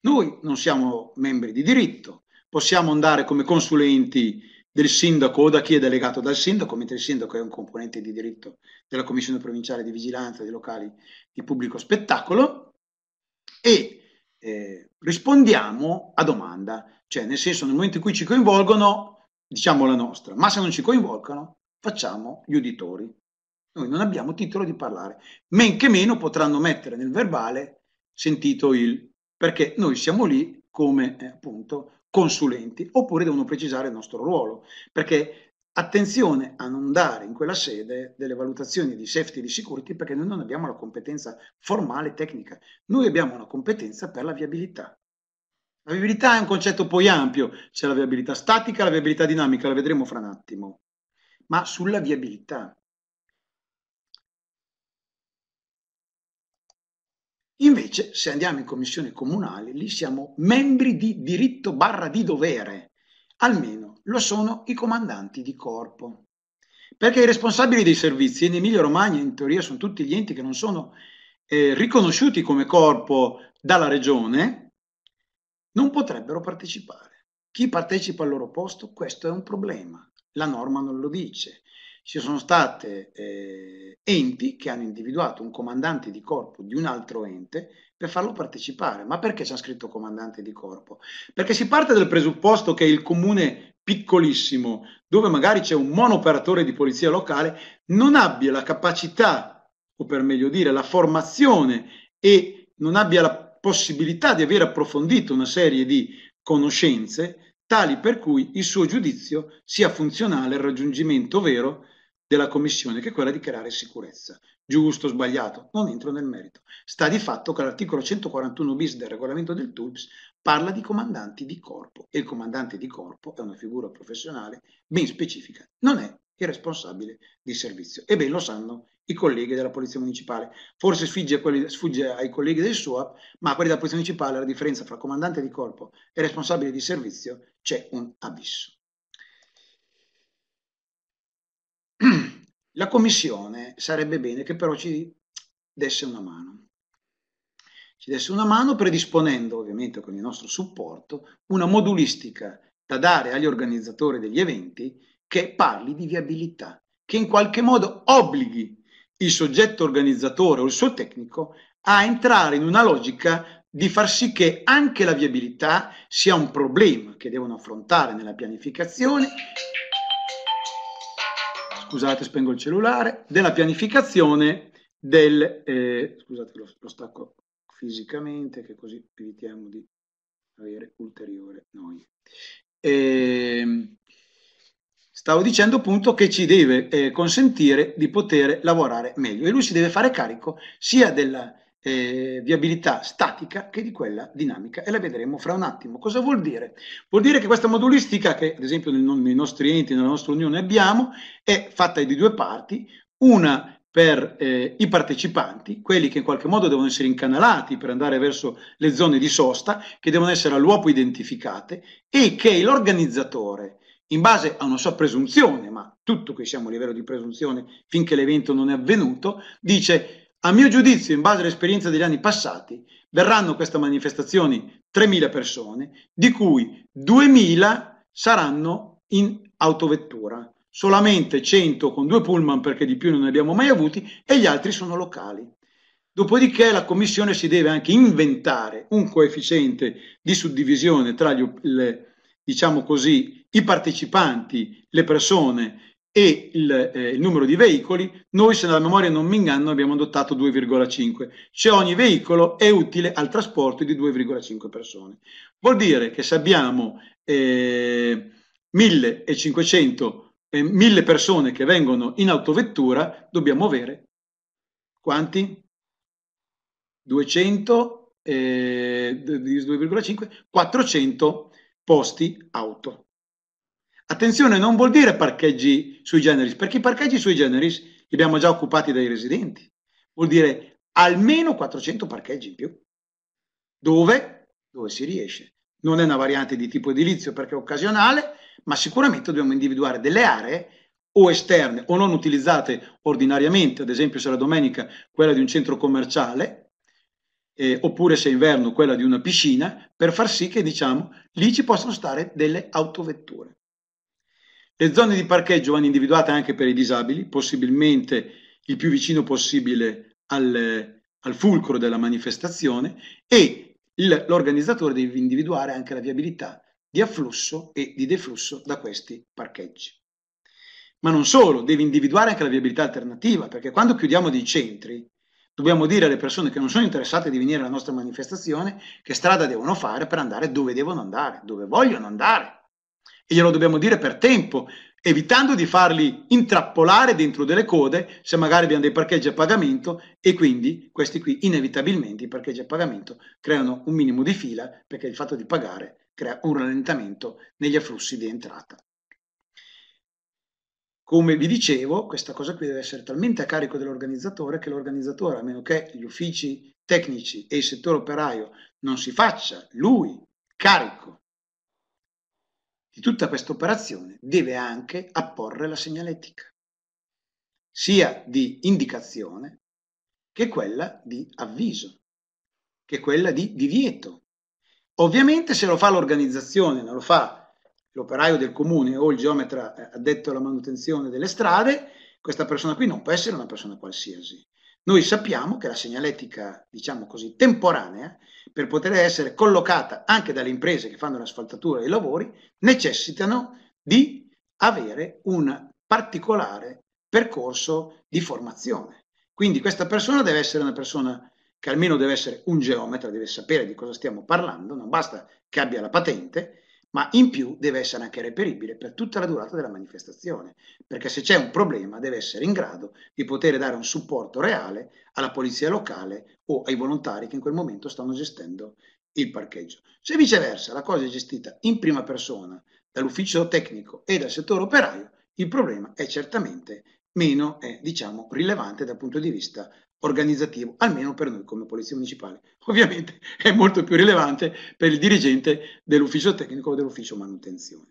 Noi non siamo membri di diritto, possiamo andare come consulenti del sindaco o da chi è delegato dal sindaco, mentre il sindaco è un componente di diritto della commissione provinciale di vigilanza dei locali di pubblico spettacolo e eh, rispondiamo a domanda, cioè nel senso nel momento in cui ci coinvolgono diciamo la nostra, ma se non ci coinvolgono facciamo gli uditori. Noi non abbiamo titolo di parlare, men che meno potranno mettere nel verbale sentito il, perché noi siamo lì come eh, appunto consulenti, oppure devono precisare il nostro ruolo, perché attenzione a non dare in quella sede delle valutazioni di safety e di security perché noi non abbiamo la competenza formale tecnica, noi abbiamo una competenza per la viabilità. La viabilità è un concetto poi ampio, c'è la viabilità statica, la viabilità dinamica, la vedremo fra un attimo, ma sulla viabilità. Invece, se andiamo in commissione comunale, lì siamo membri di diritto barra di dovere, almeno lo sono i comandanti di corpo. Perché i responsabili dei servizi in Emilia Romagna in teoria sono tutti gli enti che non sono eh, riconosciuti come corpo dalla regione, non potrebbero partecipare. Chi partecipa al loro posto? Questo è un problema. La norma non lo dice ci sono state eh, enti che hanno individuato un comandante di corpo di un altro ente per farlo partecipare. Ma perché c'è scritto comandante di corpo? Perché si parte dal presupposto che il comune piccolissimo, dove magari c'è un monooperatore di polizia locale, non abbia la capacità, o per meglio dire, la formazione e non abbia la possibilità di aver approfondito una serie di conoscenze tali per cui il suo giudizio sia funzionale al raggiungimento vero della Commissione, che è quella di creare sicurezza. Giusto, o sbagliato, non entro nel merito. Sta di fatto che l'articolo 141 bis del regolamento del TULPS parla di comandanti di corpo e il comandante di corpo è una figura professionale ben specifica, non è il responsabile di servizio. E ben lo sanno i colleghi della Polizia Municipale. Forse sfugge, quelli, sfugge ai colleghi del SUAP, ma quelli della Polizia Municipale la differenza fra comandante di corpo e responsabile di servizio c'è un abisso. La Commissione sarebbe bene che però ci desse una mano. Ci desse una mano predisponendo, ovviamente con il nostro supporto, una modulistica da dare agli organizzatori degli eventi che parli di viabilità, che in qualche modo obblighi il soggetto organizzatore o il suo tecnico a entrare in una logica di far sì che anche la viabilità sia un problema che devono affrontare nella pianificazione scusate spengo il cellulare, della pianificazione del, eh, scusate lo, lo, stacco fisicamente che così evitiamo di avere ulteriore noia. Eh, stavo dicendo appunto che ci deve eh, consentire di poter lavorare meglio e lui si deve fare carico sia della eh, viabilità statica che di quella dinamica e la vedremo fra un attimo. Cosa vuol dire? Vuol dire che questa modulistica che ad esempio nei nostri enti, nella nostra unione abbiamo, è fatta di due parti, una per eh, i partecipanti, quelli che in qualche modo devono essere incanalati per andare verso le zone di sosta, che devono essere all'uopo identificate e che l'organizzatore, in base a una sua presunzione, ma tutto qui siamo a livello di presunzione finché l'evento non è avvenuto, dice a mio giudizio, in base all'esperienza degli anni passati, verranno queste manifestazioni 3.000 persone, di cui 2.000 saranno in autovettura, solamente 100 con due pullman perché di più non ne abbiamo mai avuti e gli altri sono locali. Dopodiché la Commissione si deve anche inventare un coefficiente di suddivisione tra gli, le, diciamo così, i partecipanti, le persone e il, eh, il, numero di veicoli, noi se la memoria non mi inganna abbiamo adottato 2,5, cioè ogni veicolo è utile al trasporto di 2,5 persone. Vuol dire che se abbiamo eh, 1500, eh, 1000 persone che vengono in autovettura, dobbiamo avere quanti? 200, eh, 2,5, 400 posti auto. Attenzione, non vuol dire parcheggi sui generis, perché i parcheggi sui generis li abbiamo già occupati dai residenti. Vuol dire almeno 400 parcheggi in più. Dove? Dove si riesce. Non è una variante di tipo edilizio perché è occasionale, ma sicuramente dobbiamo individuare delle aree o esterne o non utilizzate ordinariamente, ad esempio se la domenica quella di un centro commerciale, eh, oppure se è inverno quella di una piscina, per far sì che diciamo lì ci possano stare delle autovetture. Le zone di parcheggio vanno individuate anche per i disabili, possibilmente il più vicino possibile al, al fulcro della manifestazione e l'organizzatore deve individuare anche la viabilità di afflusso e di deflusso da questi parcheggi. Ma non solo, deve individuare anche la viabilità alternativa, perché quando chiudiamo dei centri, dobbiamo dire alle persone che non sono interessate di venire alla nostra manifestazione che strada devono fare per andare dove devono andare, dove vogliono andare. E glielo dobbiamo dire per tempo, evitando di farli intrappolare dentro delle code se magari abbiamo dei parcheggi a pagamento e quindi questi qui inevitabilmente i parcheggi a pagamento creano un minimo di fila perché il fatto di pagare crea un rallentamento negli afflussi di entrata. Come vi dicevo, questa cosa qui deve essere talmente a carico dell'organizzatore che l'organizzatore, a meno che gli uffici tecnici e il settore operaio non si faccia lui carico di tutta questa operazione, deve anche apporre la segnaletica, sia di indicazione che quella di avviso, che quella di divieto. Ovviamente se lo fa l'organizzazione, non lo fa l'operaio del comune o il geometra eh, addetto alla manutenzione delle strade, questa persona qui non può essere una persona qualsiasi. Noi sappiamo che la segnaletica, diciamo così, temporanea per poter essere collocata anche dalle imprese che fanno l'asfaltatura dei lavori, necessitano di avere un particolare percorso di formazione. Quindi questa persona deve essere una persona che almeno deve essere un geometra, deve sapere di cosa stiamo parlando, non basta che abbia la patente, ma in più deve essere anche reperibile per tutta la durata della manifestazione, perché se c'è un problema deve essere in grado di poter dare un supporto reale alla polizia locale o ai volontari che in quel momento stanno gestendo il parcheggio. Se viceversa la cosa è gestita in prima persona dall'ufficio tecnico e dal settore operaio, il problema è certamente meno eh, diciamo, rilevante dal punto di vista organizzativo, almeno per noi come Polizia Municipale. Ovviamente è molto più rilevante per il dirigente dell'ufficio tecnico o dell'ufficio manutenzione.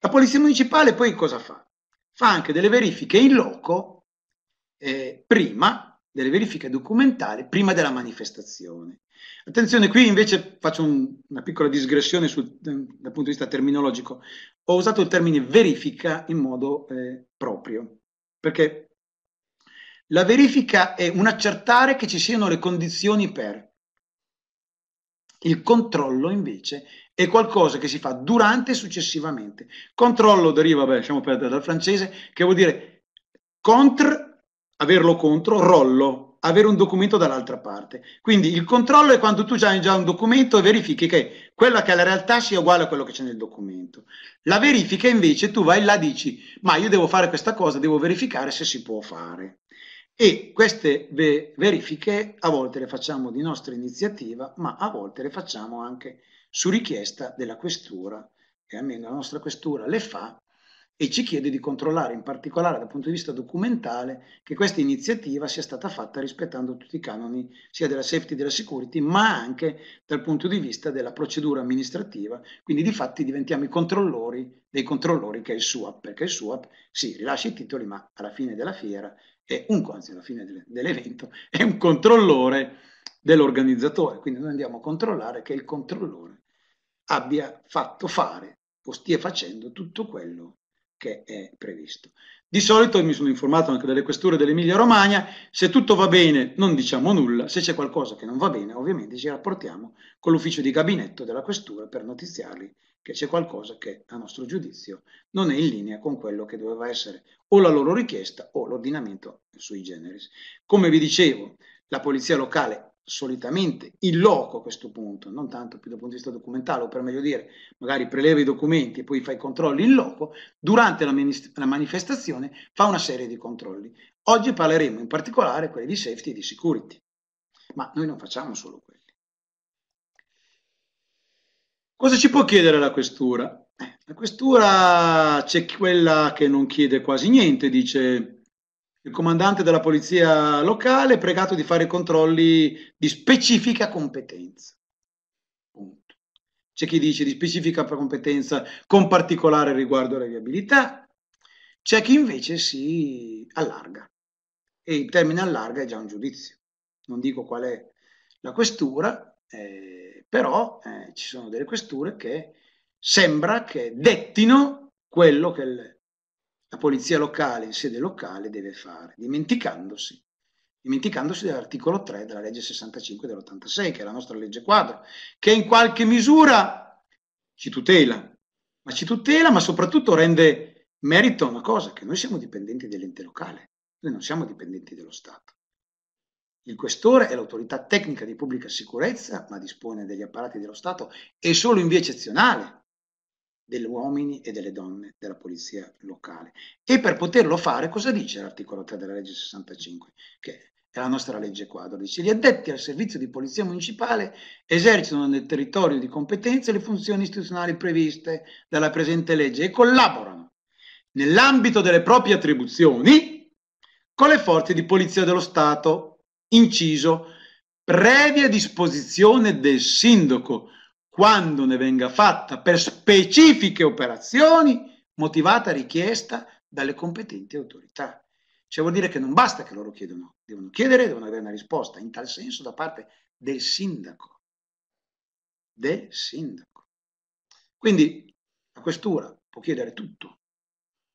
La Polizia Municipale poi cosa fa? Fa anche delle verifiche in loco eh, prima, delle verifiche documentali prima della manifestazione. Attenzione, qui invece faccio un, una piccola digressione sul, dal punto di vista terminologico. Ho usato il termine verifica in modo eh, proprio, perché la verifica è un accertare che ci siano le condizioni per. Il controllo invece è qualcosa che si fa durante e successivamente. Controllo deriva, beh, lasciamo perdere dal francese, che vuol dire contre, averlo contro, rollo, avere un documento dall'altra parte. Quindi il controllo è quando tu hai già un documento e verifichi che quella che è la realtà sia uguale a quello che c'è nel documento. La verifica invece tu vai là e dici, ma io devo fare questa cosa, devo verificare se si può fare. E queste verifiche a volte le facciamo di nostra iniziativa, ma a volte le facciamo anche su richiesta della questura, e almeno la nostra questura le fa e ci chiede di controllare in particolare dal punto di vista documentale che questa iniziativa sia stata fatta rispettando tutti i canoni sia della safety della security, ma anche dal punto di vista della procedura amministrativa. Quindi di fatti diventiamo i controllori dei controllori che è il SUAP, perché il SUAP sì, rilascia i titoli, ma alla fine della fiera è un, anzi alla fine dell'evento, è un controllore dell'organizzatore, quindi noi andiamo a controllare che il controllore abbia fatto fare o stia facendo tutto quello che è previsto. Di solito mi sono informato anche dalle questure dell'Emilia Romagna, se tutto va bene non diciamo nulla, se c'è qualcosa che non va bene ovviamente ci rapportiamo con l'ufficio di gabinetto della questura per notiziarli che c'è qualcosa che a nostro giudizio non è in linea con quello che doveva essere o la loro richiesta o l'ordinamento sui generis. Come vi dicevo, la polizia locale solitamente in loco a questo punto, non tanto più dal punto di vista documentale, o per meglio dire, magari preleva i documenti e poi fa i controlli in loco, durante la, la manifestazione fa una serie di controlli. Oggi parleremo in particolare quelli di safety e di security, ma noi non facciamo solo quelli. Cosa ci può chiedere la questura? La questura c'è quella che non chiede quasi niente, dice il comandante della polizia locale è pregato di fare controlli di specifica competenza. Punto. C'è chi dice di specifica competenza con particolare riguardo alla viabilità, c'è chi invece si allarga e il termine allarga è già un giudizio. Non dico qual è la questura, eh, però eh, ci sono delle questure che sembra che dettino quello che il, la polizia locale in sede locale deve fare, dimenticandosi dimenticandosi dell'articolo 3 della legge 65 dell'86, che è la nostra legge quadro, che in qualche misura ci tutela, ma ci tutela, ma soprattutto rende merito a una cosa, che noi siamo dipendenti dell'ente locale, noi non siamo dipendenti dello Stato. Il questore è l'autorità tecnica di pubblica sicurezza, ma dispone degli apparati dello Stato e solo in via eccezionale degli uomini e delle donne della polizia locale. E per poterlo fare, cosa dice l'articolo 3 della legge 65? Che è la nostra legge quadro. Dice gli addetti al servizio di polizia municipale esercitano nel territorio di competenza le funzioni istituzionali previste dalla presente legge e collaborano nell'ambito delle proprie attribuzioni con le forze di polizia dello Stato inciso, previa disposizione del sindaco, quando ne venga fatta per specifiche operazioni, motivata richiesta dalle competenti autorità. Cioè vuol dire che non basta che loro chiedono, devono chiedere, devono avere una risposta, in tal senso da parte del sindaco. Del sindaco. Quindi la questura può chiedere tutto,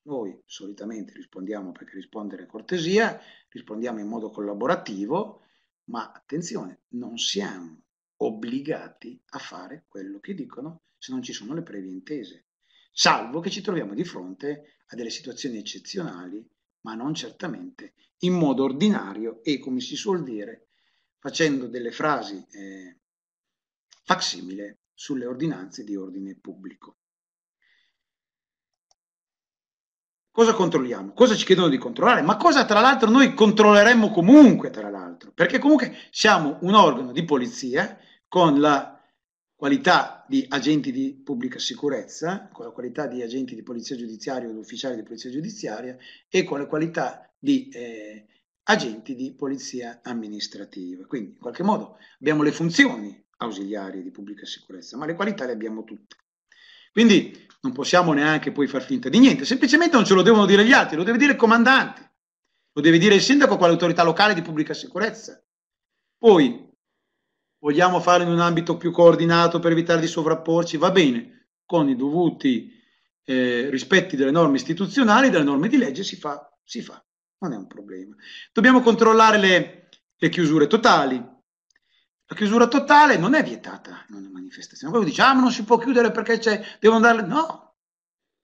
noi solitamente rispondiamo perché rispondere è cortesia, rispondiamo in modo collaborativo, ma attenzione, non siamo obbligati a fare quello che dicono se non ci sono le previe intese, salvo che ci troviamo di fronte a delle situazioni eccezionali, ma non certamente in modo ordinario e, come si suol dire, facendo delle frasi eh, facsimile sulle ordinanze di ordine pubblico. Cosa controlliamo? Cosa ci chiedono di controllare? Ma cosa tra l'altro noi controlleremmo comunque, tra l'altro? Perché comunque siamo un organo di polizia con la qualità di agenti di pubblica sicurezza, con la qualità di agenti di polizia giudiziaria o ufficiali di polizia giudiziaria e con la qualità di eh, agenti di polizia amministrativa. Quindi in qualche modo abbiamo le funzioni ausiliarie di pubblica sicurezza, ma le qualità le abbiamo tutte. Quindi non possiamo neanche poi far finta di niente, semplicemente non ce lo devono dire gli altri, lo deve dire il comandante, lo deve dire il sindaco con l'autorità locale di pubblica sicurezza. Poi vogliamo farlo in un ambito più coordinato per evitare di sovrapporci, va bene, con i dovuti eh, rispetti delle norme istituzionali, delle norme di legge si fa, si fa, non è un problema. Dobbiamo controllare le, le chiusure totali, la chiusura totale non è vietata in una manifestazione. Quello dice, ah, non si può chiudere perché c'è, devono darle... No,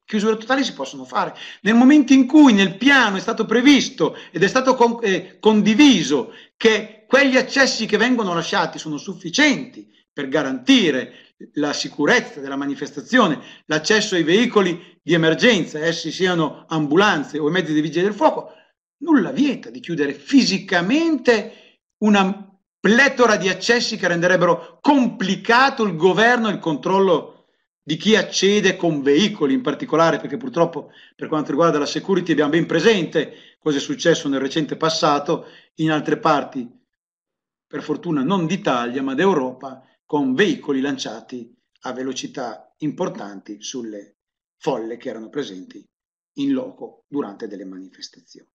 chiusure totali si possono fare. Nel momento in cui nel piano è stato previsto ed è stato con, eh, condiviso che quegli accessi che vengono lasciati sono sufficienti per garantire la sicurezza della manifestazione, l'accesso ai veicoli di emergenza, essi siano ambulanze o mezzi di vigili del fuoco, nulla vieta di chiudere fisicamente una pletora di accessi che renderebbero complicato il governo e il controllo di chi accede con veicoli in particolare, perché purtroppo per quanto riguarda la security abbiamo ben presente cosa è successo nel recente passato in altre parti, per fortuna non d'Italia ma d'Europa, con veicoli lanciati a velocità importanti sulle folle che erano presenti in loco durante delle manifestazioni.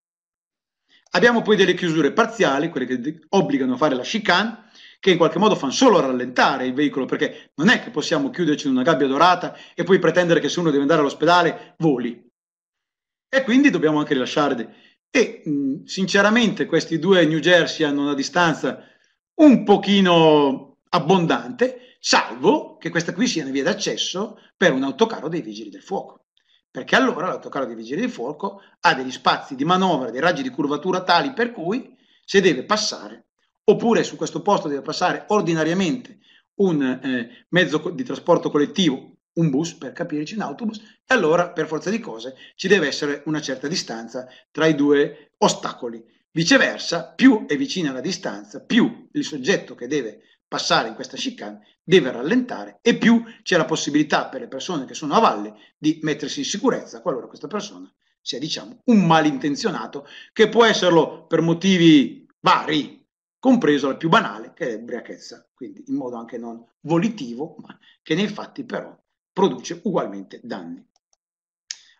Abbiamo poi delle chiusure parziali, quelle che obbligano a fare la chicane, che in qualche modo fanno solo rallentare il veicolo, perché non è che possiamo chiuderci in una gabbia dorata e poi pretendere che se uno deve andare all'ospedale voli. E quindi dobbiamo anche rilasciare. De- e mh, sinceramente questi due New Jersey hanno una distanza un pochino abbondante, salvo che questa qui sia una via d'accesso per un autocarro dei vigili del fuoco perché allora l'autocarro dei vigili del fuoco ha degli spazi di manovra, dei raggi di curvatura tali per cui se deve passare, oppure su questo posto deve passare ordinariamente un eh, mezzo di trasporto collettivo, un bus per capirci, un autobus, e allora per forza di cose ci deve essere una certa distanza tra i due ostacoli. Viceversa, più è vicina la distanza, più il soggetto che deve passare in questa chicane deve rallentare e più c'è la possibilità per le persone che sono a valle di mettersi in sicurezza qualora questa persona sia diciamo un malintenzionato che può esserlo per motivi vari, compreso la più banale che è l'ubriachezza, quindi in modo anche non volitivo, ma che nei fatti però produce ugualmente danni.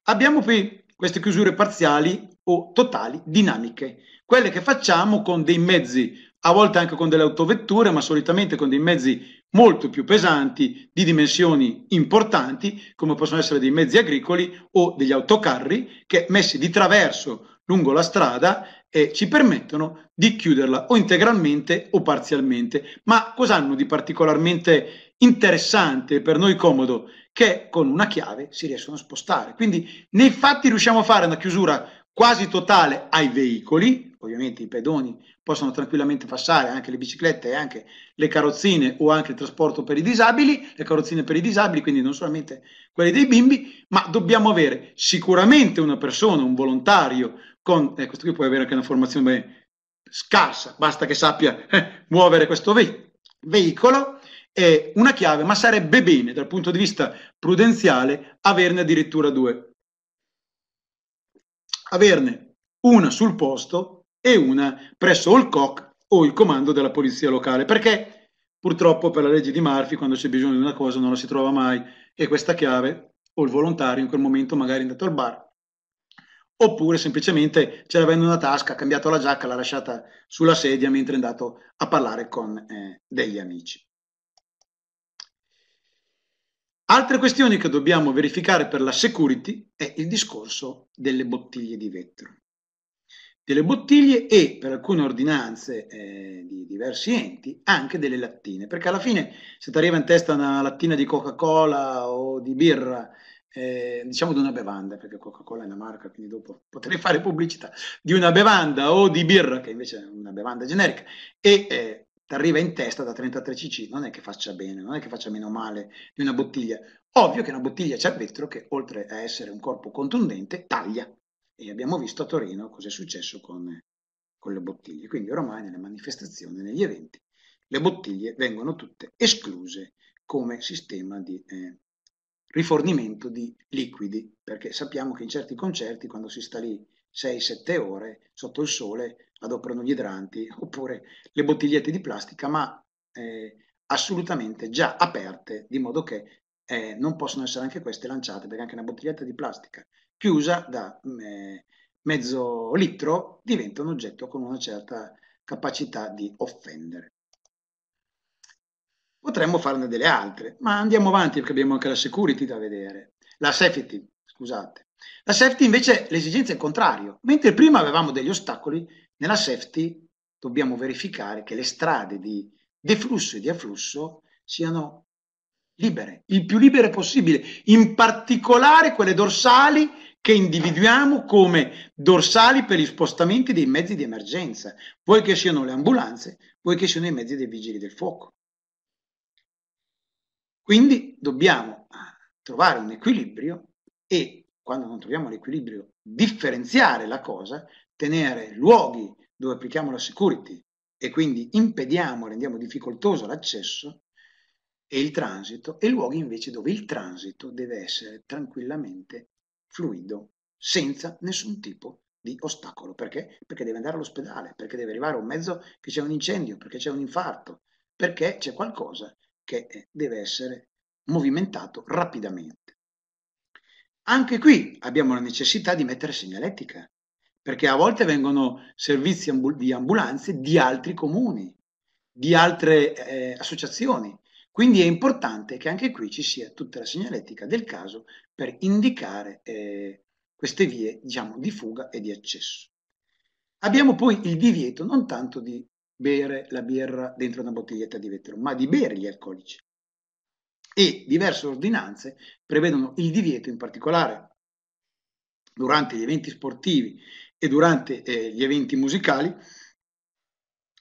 Abbiamo poi queste chiusure parziali o totali dinamiche, quelle che facciamo con dei mezzi a volte anche con delle autovetture, ma solitamente con dei mezzi molto più pesanti, di dimensioni importanti, come possono essere dei mezzi agricoli o degli autocarri, che messi di traverso lungo la strada e ci permettono di chiuderla o integralmente o parzialmente. Ma cosa hanno di particolarmente interessante per noi comodo? Che con una chiave si riescono a spostare. Quindi nei fatti riusciamo a fare una chiusura quasi totale ai veicoli, ovviamente i pedoni possono tranquillamente passare, anche le biciclette e anche le carrozzine o anche il trasporto per i disabili, le carrozzine per i disabili, quindi non solamente quelli dei bimbi, ma dobbiamo avere sicuramente una persona, un volontario, con, eh, questo qui può avere anche una formazione scarsa, basta che sappia eh, muovere questo ve- veicolo, è una chiave, ma sarebbe bene dal punto di vista prudenziale averne addirittura due. Averne una sul posto e una presso il COC o il comando della polizia locale, perché purtroppo per la legge di Murphy quando c'è bisogno di una cosa non la si trova mai e questa chiave o il volontario in quel momento magari è andato al bar oppure semplicemente ce l'aveva in una tasca, ha cambiato la giacca, l'ha lasciata sulla sedia mentre è andato a parlare con eh, degli amici. Altre questioni che dobbiamo verificare per la security è il discorso delle bottiglie di vetro. Delle bottiglie e per alcune ordinanze eh, di diversi enti anche delle lattine, perché alla fine se ti arriva in testa una lattina di Coca-Cola o di birra, eh, diciamo di una bevanda, perché Coca-Cola è una marca, quindi dopo potrei fare pubblicità, di una bevanda o di birra, che invece è una bevanda generica, e eh, ti arriva in testa da 33 cc, non è che faccia bene, non è che faccia meno male di una bottiglia. Ovvio che una bottiglia c'è vetro che oltre a essere un corpo contundente taglia e abbiamo visto a Torino cosa è successo con, con le bottiglie. Quindi oramai nelle manifestazioni, negli eventi, le bottiglie vengono tutte escluse come sistema di eh, rifornimento di liquidi, perché sappiamo che in certi concerti quando si sta lì 6-7 ore sotto il sole adoperano gli idranti oppure le bottigliette di plastica, ma eh, assolutamente già aperte, di modo che eh, non possono essere anche queste lanciate, perché anche una bottiglietta di plastica chiusa da mezzo litro diventa un oggetto con una certa capacità di offendere. Potremmo farne delle altre, ma andiamo avanti perché abbiamo anche la security da vedere. La safety, scusate. La safety invece l'esigenza è il contrario. Mentre prima avevamo degli ostacoli, nella safety dobbiamo verificare che le strade di deflusso e di afflusso siano libere, il più libere possibile, in particolare quelle dorsali che individuiamo come dorsali per gli spostamenti dei mezzi di emergenza, vuoi che siano le ambulanze, vuoi che siano i mezzi dei vigili del fuoco. Quindi dobbiamo trovare un equilibrio e quando non troviamo l'equilibrio, differenziare la cosa, tenere luoghi dove applichiamo la security e quindi impediamo, rendiamo difficoltoso l'accesso e il transito, e luoghi invece dove il transito deve essere tranquillamente fluido, senza nessun tipo di ostacolo. Perché? Perché deve andare all'ospedale, perché deve arrivare un mezzo che c'è un incendio, perché c'è un infarto, perché c'è qualcosa che eh, deve essere movimentato rapidamente. Anche qui abbiamo la necessità di mettere segnaletica, perché a volte vengono servizi di ambulanze di altri comuni, di altre eh, associazioni. Quindi è importante che anche qui ci sia tutta la segnaletica del caso per indicare eh, queste vie diciamo, di fuga e di accesso. Abbiamo poi il divieto non tanto di bere la birra dentro una bottiglietta di vetro, ma di bere gli alcolici e diverse ordinanze prevedono il divieto in particolare durante gli eventi sportivi e durante eh, gli eventi musicali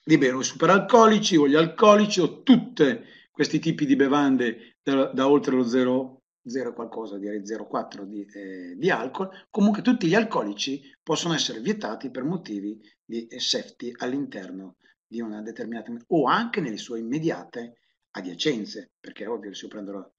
di bere i superalcolici o gli alcolici o tutti questi tipi di bevande da, da oltre lo 0, 0 qualcosa, direi 0,4 di, eh, di alcol, comunque tutti gli alcolici possono essere vietati per motivi di safety all'interno di una determinata o anche nelle sue immediate adiacenze, perché è ovvio se io prendo la,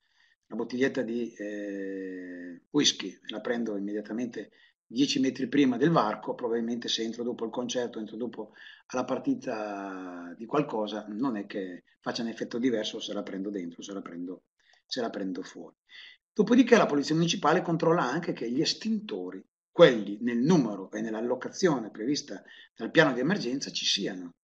la bottiglietta di eh, whisky, la prendo immediatamente 10 metri prima del varco, probabilmente se entro dopo il concerto, entro dopo alla partita di qualcosa, non è che faccia un effetto diverso se la prendo dentro, se la prendo, se la prendo fuori. Dopodiché la Polizia Municipale controlla anche che gli estintori, quelli nel numero e nell'allocazione prevista dal piano di emergenza, ci siano.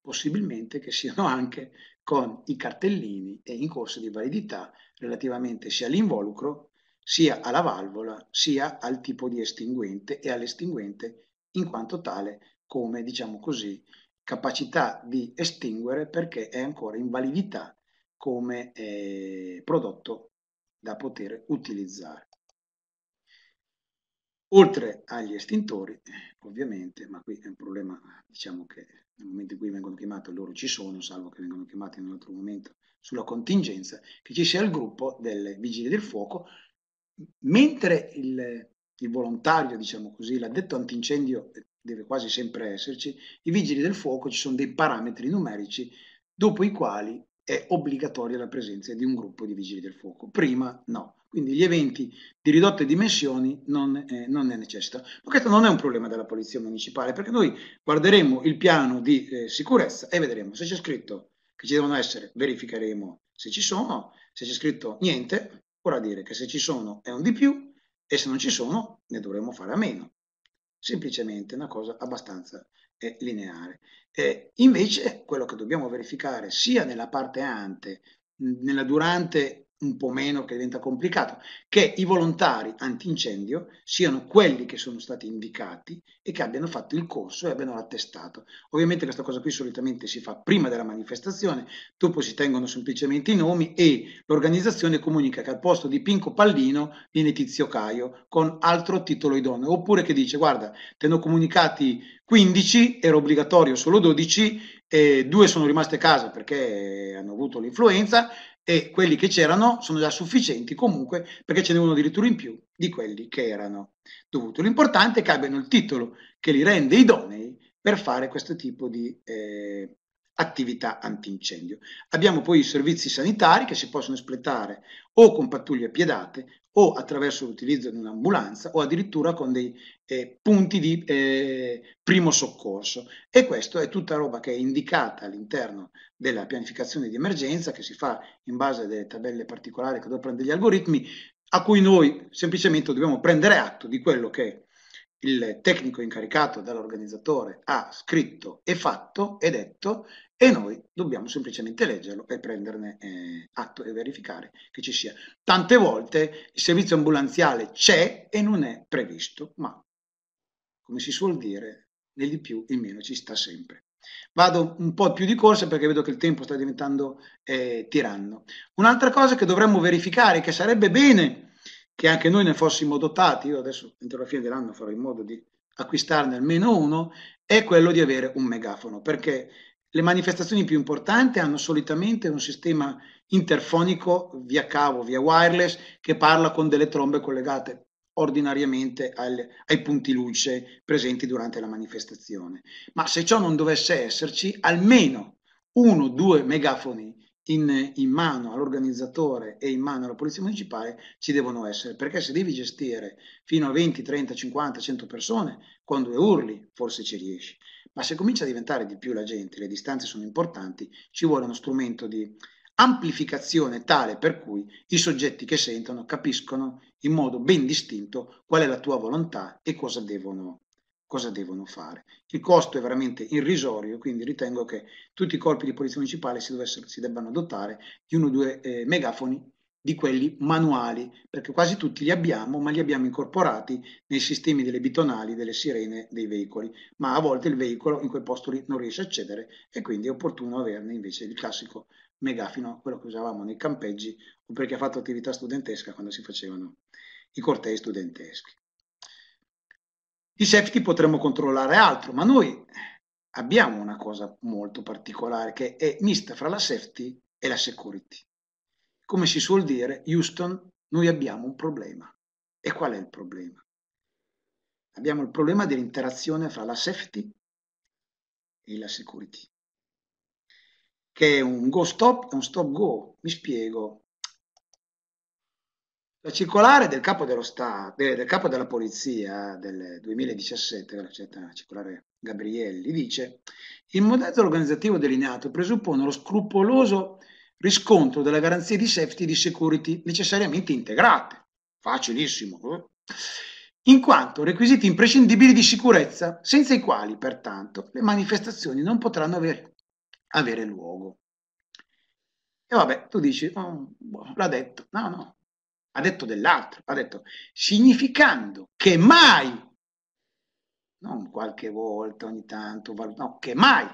Possibilmente che siano anche con i cartellini e in corso di validità relativamente sia all'involucro sia alla valvola sia al tipo di estinguente e all'estinguente in quanto tale come, diciamo così, capacità di estinguere perché è ancora in validità come eh, prodotto da poter utilizzare. Oltre agli estintori, ovviamente, ma qui è un problema, diciamo che nel momento in cui vengono chiamati loro ci sono, salvo che vengano chiamati in un altro momento sulla contingenza, che ci sia il gruppo delle vigili del fuoco, mentre il, il volontario, diciamo così, l'addetto antincendio deve quasi sempre esserci, i vigili del fuoco ci sono dei parametri numerici dopo i quali è obbligatoria la presenza di un gruppo di vigili del fuoco, prima no. Quindi gli eventi di ridotte dimensioni non, eh, non ne necessitano. Ma questo non è un problema della polizia municipale, perché noi guarderemo il piano di eh, sicurezza e vedremo se c'è scritto che ci devono essere, verificheremo se ci sono, se c'è scritto niente, vorrà dire che se ci sono è un di più e se non ci sono ne dovremo fare a meno. Semplicemente una cosa abbastanza eh, lineare. Eh, invece quello che dobbiamo verificare sia nella parte ante, nella durante un po' meno che diventa complicato, che i volontari antincendio siano quelli che sono stati indicati e che abbiano fatto il corso e abbiano l'attestato. Ovviamente questa cosa qui solitamente si fa prima della manifestazione, dopo si tengono semplicemente i nomi e l'organizzazione comunica che al posto di Pinco Pallino viene Tizio Caio con altro titolo idoneo, oppure che dice guarda, te ne ho comunicati 15, era obbligatorio solo 12, e due sono rimaste a casa perché hanno avuto l'influenza e quelli che c'erano sono già sufficienti comunque perché ce n'è uno addirittura in più di quelli che erano dovuti. L'importante è che abbiano il titolo che li rende idonei per fare questo tipo di eh, attività antincendio. Abbiamo poi i servizi sanitari che si possono espletare o con pattuglie piedate o attraverso l'utilizzo di un'ambulanza o addirittura con dei eh, punti di eh, primo soccorso. E questo è tutta roba che è indicata all'interno della pianificazione di emergenza che si fa in base a delle tabelle particolari che doppiano degli algoritmi a cui noi semplicemente dobbiamo prendere atto di quello che il tecnico incaricato dall'organizzatore ha scritto e fatto e detto e noi dobbiamo semplicemente leggerlo e prenderne eh, atto e verificare che ci sia. Tante volte il servizio ambulanziale c'è e non è previsto, ma come si suol dire, nel di più il meno ci sta sempre. Vado un po' più di corsa perché vedo che il tempo sta diventando eh, tiranno. Un'altra cosa che dovremmo verificare, che sarebbe bene che anche noi ne fossimo dotati, io adesso entro la fine dell'anno farò in modo di acquistarne almeno uno, è quello di avere un megafono, perché le manifestazioni più importanti hanno solitamente un sistema interfonico via cavo, via wireless, che parla con delle trombe collegate ordinariamente al, ai punti luce presenti durante la manifestazione. Ma se ciò non dovesse esserci, almeno uno o due megafoni in, in, mano all'organizzatore e in mano alla polizia municipale ci devono essere, perché se devi gestire fino a 20, 30, 50, 100 persone, quando urli forse ci riesci, ma se comincia a diventare di più la gente, le distanze sono importanti, ci vuole uno strumento di amplificazione tale per cui i soggetti che sentono capiscono in modo ben distinto qual è la tua volontà e cosa devono, cosa devono fare. Il costo è veramente irrisorio, quindi ritengo che tutti i corpi di polizia municipale si, si debbano dotare di uno o due eh, megafoni di quelli manuali, perché quasi tutti li abbiamo, ma li abbiamo incorporati nei sistemi delle bitonali, delle sirene dei veicoli, ma a volte il veicolo in quel posto lì non riesce a accedere e quindi è opportuno averne invece il classico megafino, quello che usavamo nei campeggi o perché ha fatto attività studentesca quando si facevano i cortei studenteschi. I safety potremmo controllare altro, ma noi abbiamo una cosa molto particolare che è mista fra la safety e la security. Come si suol dire, Houston, noi abbiamo un problema. E qual è il problema? Abbiamo il problema dell'interazione fra la safety e la security, che è un go stop e un stop go. Mi spiego. La circolare del capo dello Stato, del capo della polizia del 2017, la circolare Gabrielli, dice il modello organizzativo delineato presuppone lo scrupoloso riscontro delle garanzie di safety e di security necessariamente integrate. Facilissimo. Eh? In quanto requisiti imprescindibili di sicurezza, senza i quali, pertanto, le manifestazioni non potranno avere, avere luogo. E vabbè, tu dici, oh, boh, l'ha detto. No, no. ha detto dell'altro, ha detto significando che mai, non qualche volta, ogni tanto, no, che mai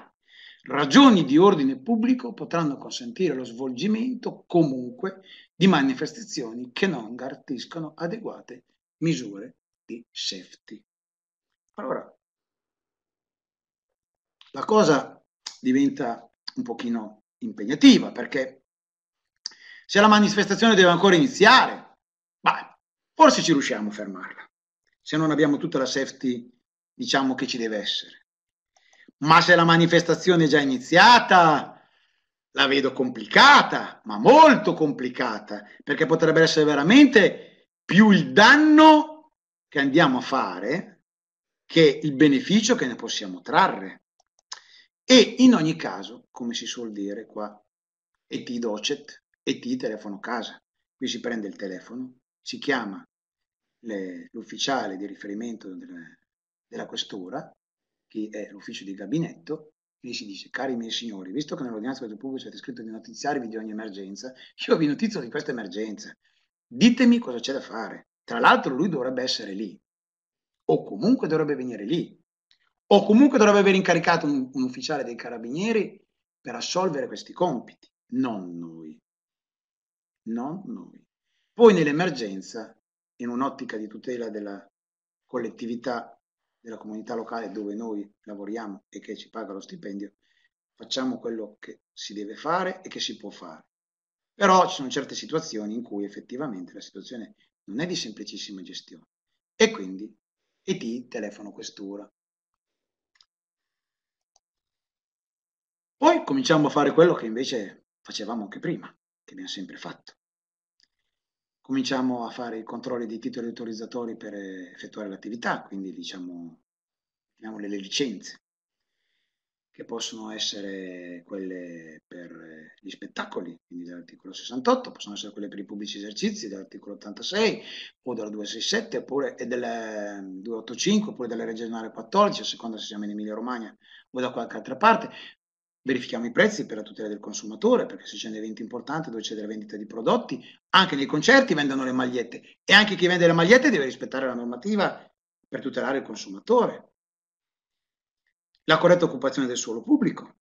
ragioni di ordine pubblico potranno consentire lo svolgimento comunque di manifestazioni che non garantiscono adeguate misure di safety. Allora, la cosa diventa un pochino impegnativa perché se la manifestazione deve ancora iniziare, beh, forse ci riusciamo a fermarla, se non abbiamo tutta la safety, diciamo, che ci deve essere. Ma se la manifestazione è già iniziata, la vedo complicata, ma molto complicata, perché potrebbe essere veramente più il danno che andiamo a fare che il beneficio che ne possiamo trarre. E in ogni caso, come si suol dire qua, et docet, et telefono casa. Qui si prende il telefono, si chiama le, l'ufficiale di riferimento della questura, chi è l'ufficio di gabinetto, e gli si dice, cari miei signori, visto che nell'ordinanza del pubblico c'è scritto di notiziarvi di ogni emergenza, io vi notizio di questa emergenza. Ditemi cosa c'è da fare. Tra l'altro lui dovrebbe essere lì, o comunque dovrebbe venire lì, o comunque dovrebbe aver incaricato un, un ufficiale dei carabinieri per assolvere questi compiti, non noi. Non noi. Poi nell'emergenza, in un'ottica di tutela della collettività, della comunità locale dove noi lavoriamo e che ci paga lo stipendio, facciamo quello che si deve fare e che si può fare. Però ci sono certe situazioni in cui effettivamente la situazione non è di semplicissima gestione e quindi ET telefono questura Poi cominciamo a fare quello che invece facevamo anche prima, che abbiamo sempre fatto. Cominciamo a fare i controlli di titoli autorizzatori per effettuare l'attività, quindi diciamo, le licenze, che possono essere quelle per gli spettacoli, quindi dall'articolo 68, possono essere quelle per i pubblici esercizi dall'articolo 86 o dalla 267 oppure e del 285 oppure dalla regionale 14, a seconda se siamo in Emilia Romagna o da qualche altra parte, verifichiamo i prezzi per la tutela del consumatore, perché se c'è un evento importante dove c'è della vendita di prodotti, anche nei concerti vendono le magliette e anche chi vende le magliette deve rispettare la normativa per tutelare il consumatore. La corretta occupazione del suolo pubblico,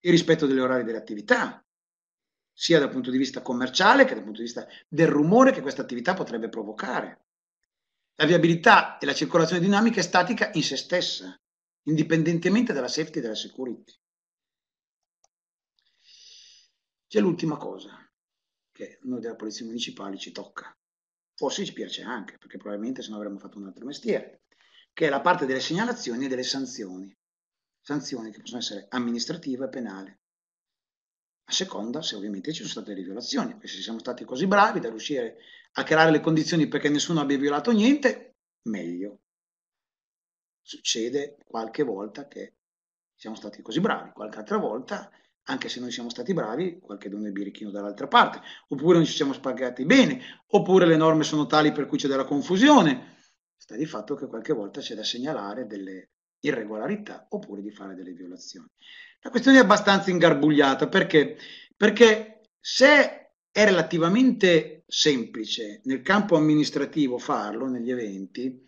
il rispetto degli orari delle attività, sia dal punto di vista commerciale che dal punto di vista del rumore che questa attività potrebbe provocare. La viabilità e la circolazione dinamica è statica in se stessa, indipendentemente dalla safety e dalla security. C'è l'ultima cosa che noi della Polizia Municipale ci tocca. Forse ci piace anche, perché probabilmente se no avremmo fatto un altro mestiere, che è la parte delle segnalazioni e delle sanzioni. Sanzioni che possono essere amministrative e penali. A seconda se ovviamente ci sono state delle violazioni. Se siamo stati così bravi da riuscire a creare le condizioni perché nessuno abbia violato niente, meglio. Succede qualche volta che siamo stati così bravi, qualche altra volta anche se noi siamo stati bravi, qualche dono è birichino dall'altra parte, oppure non ci siamo spagati bene, oppure le norme sono tali per cui c'è della confusione. Sta di fatto che qualche volta c'è da segnalare delle irregolarità oppure di fare delle violazioni. La questione è abbastanza ingarbugliata perché, perché se è relativamente semplice nel campo amministrativo farlo, negli eventi,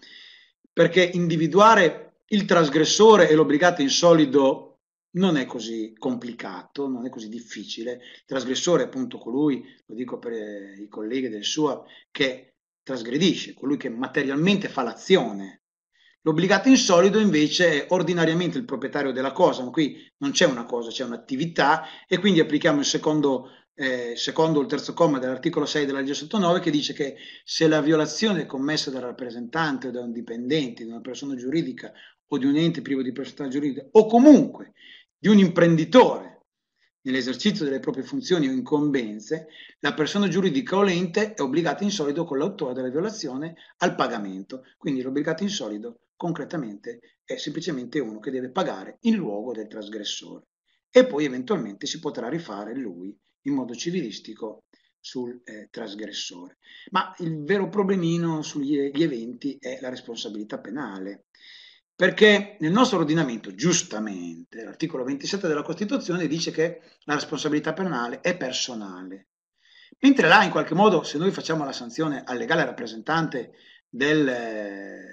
perché individuare il trasgressore e l'obbligato insolido non è così complicato, non è così difficile. Il trasgressore è appunto colui, lo dico per eh, i colleghi del suo, che trasgredisce, colui che materialmente fa l'azione. L'obbligato insolido invece è ordinariamente il proprietario della cosa, ma qui non c'è una cosa, c'è un'attività e quindi applichiamo il secondo, eh, secondo il terzo comma dell'articolo 6 della legge 109 che dice che se la violazione è commessa dal rappresentante o da un dipendente, di una persona giuridica o di un ente privo di personalità giuridica o comunque di un imprenditore nell'esercizio delle proprie funzioni o incombenze, la persona giuridica o l'ente è obbligata in solido con l'autore della violazione al pagamento. Quindi l'obbligato in solido concretamente è semplicemente uno che deve pagare in luogo del trasgressore e poi eventualmente si potrà rifare lui in modo civilistico sul eh, trasgressore. Ma il vero problemino sugli eventi è la responsabilità penale. Perché nel nostro ordinamento, giustamente, l'articolo 27 della Costituzione dice che la responsabilità penale è personale. Mentre là, in qualche modo, se noi facciamo la sanzione al legale rappresentante del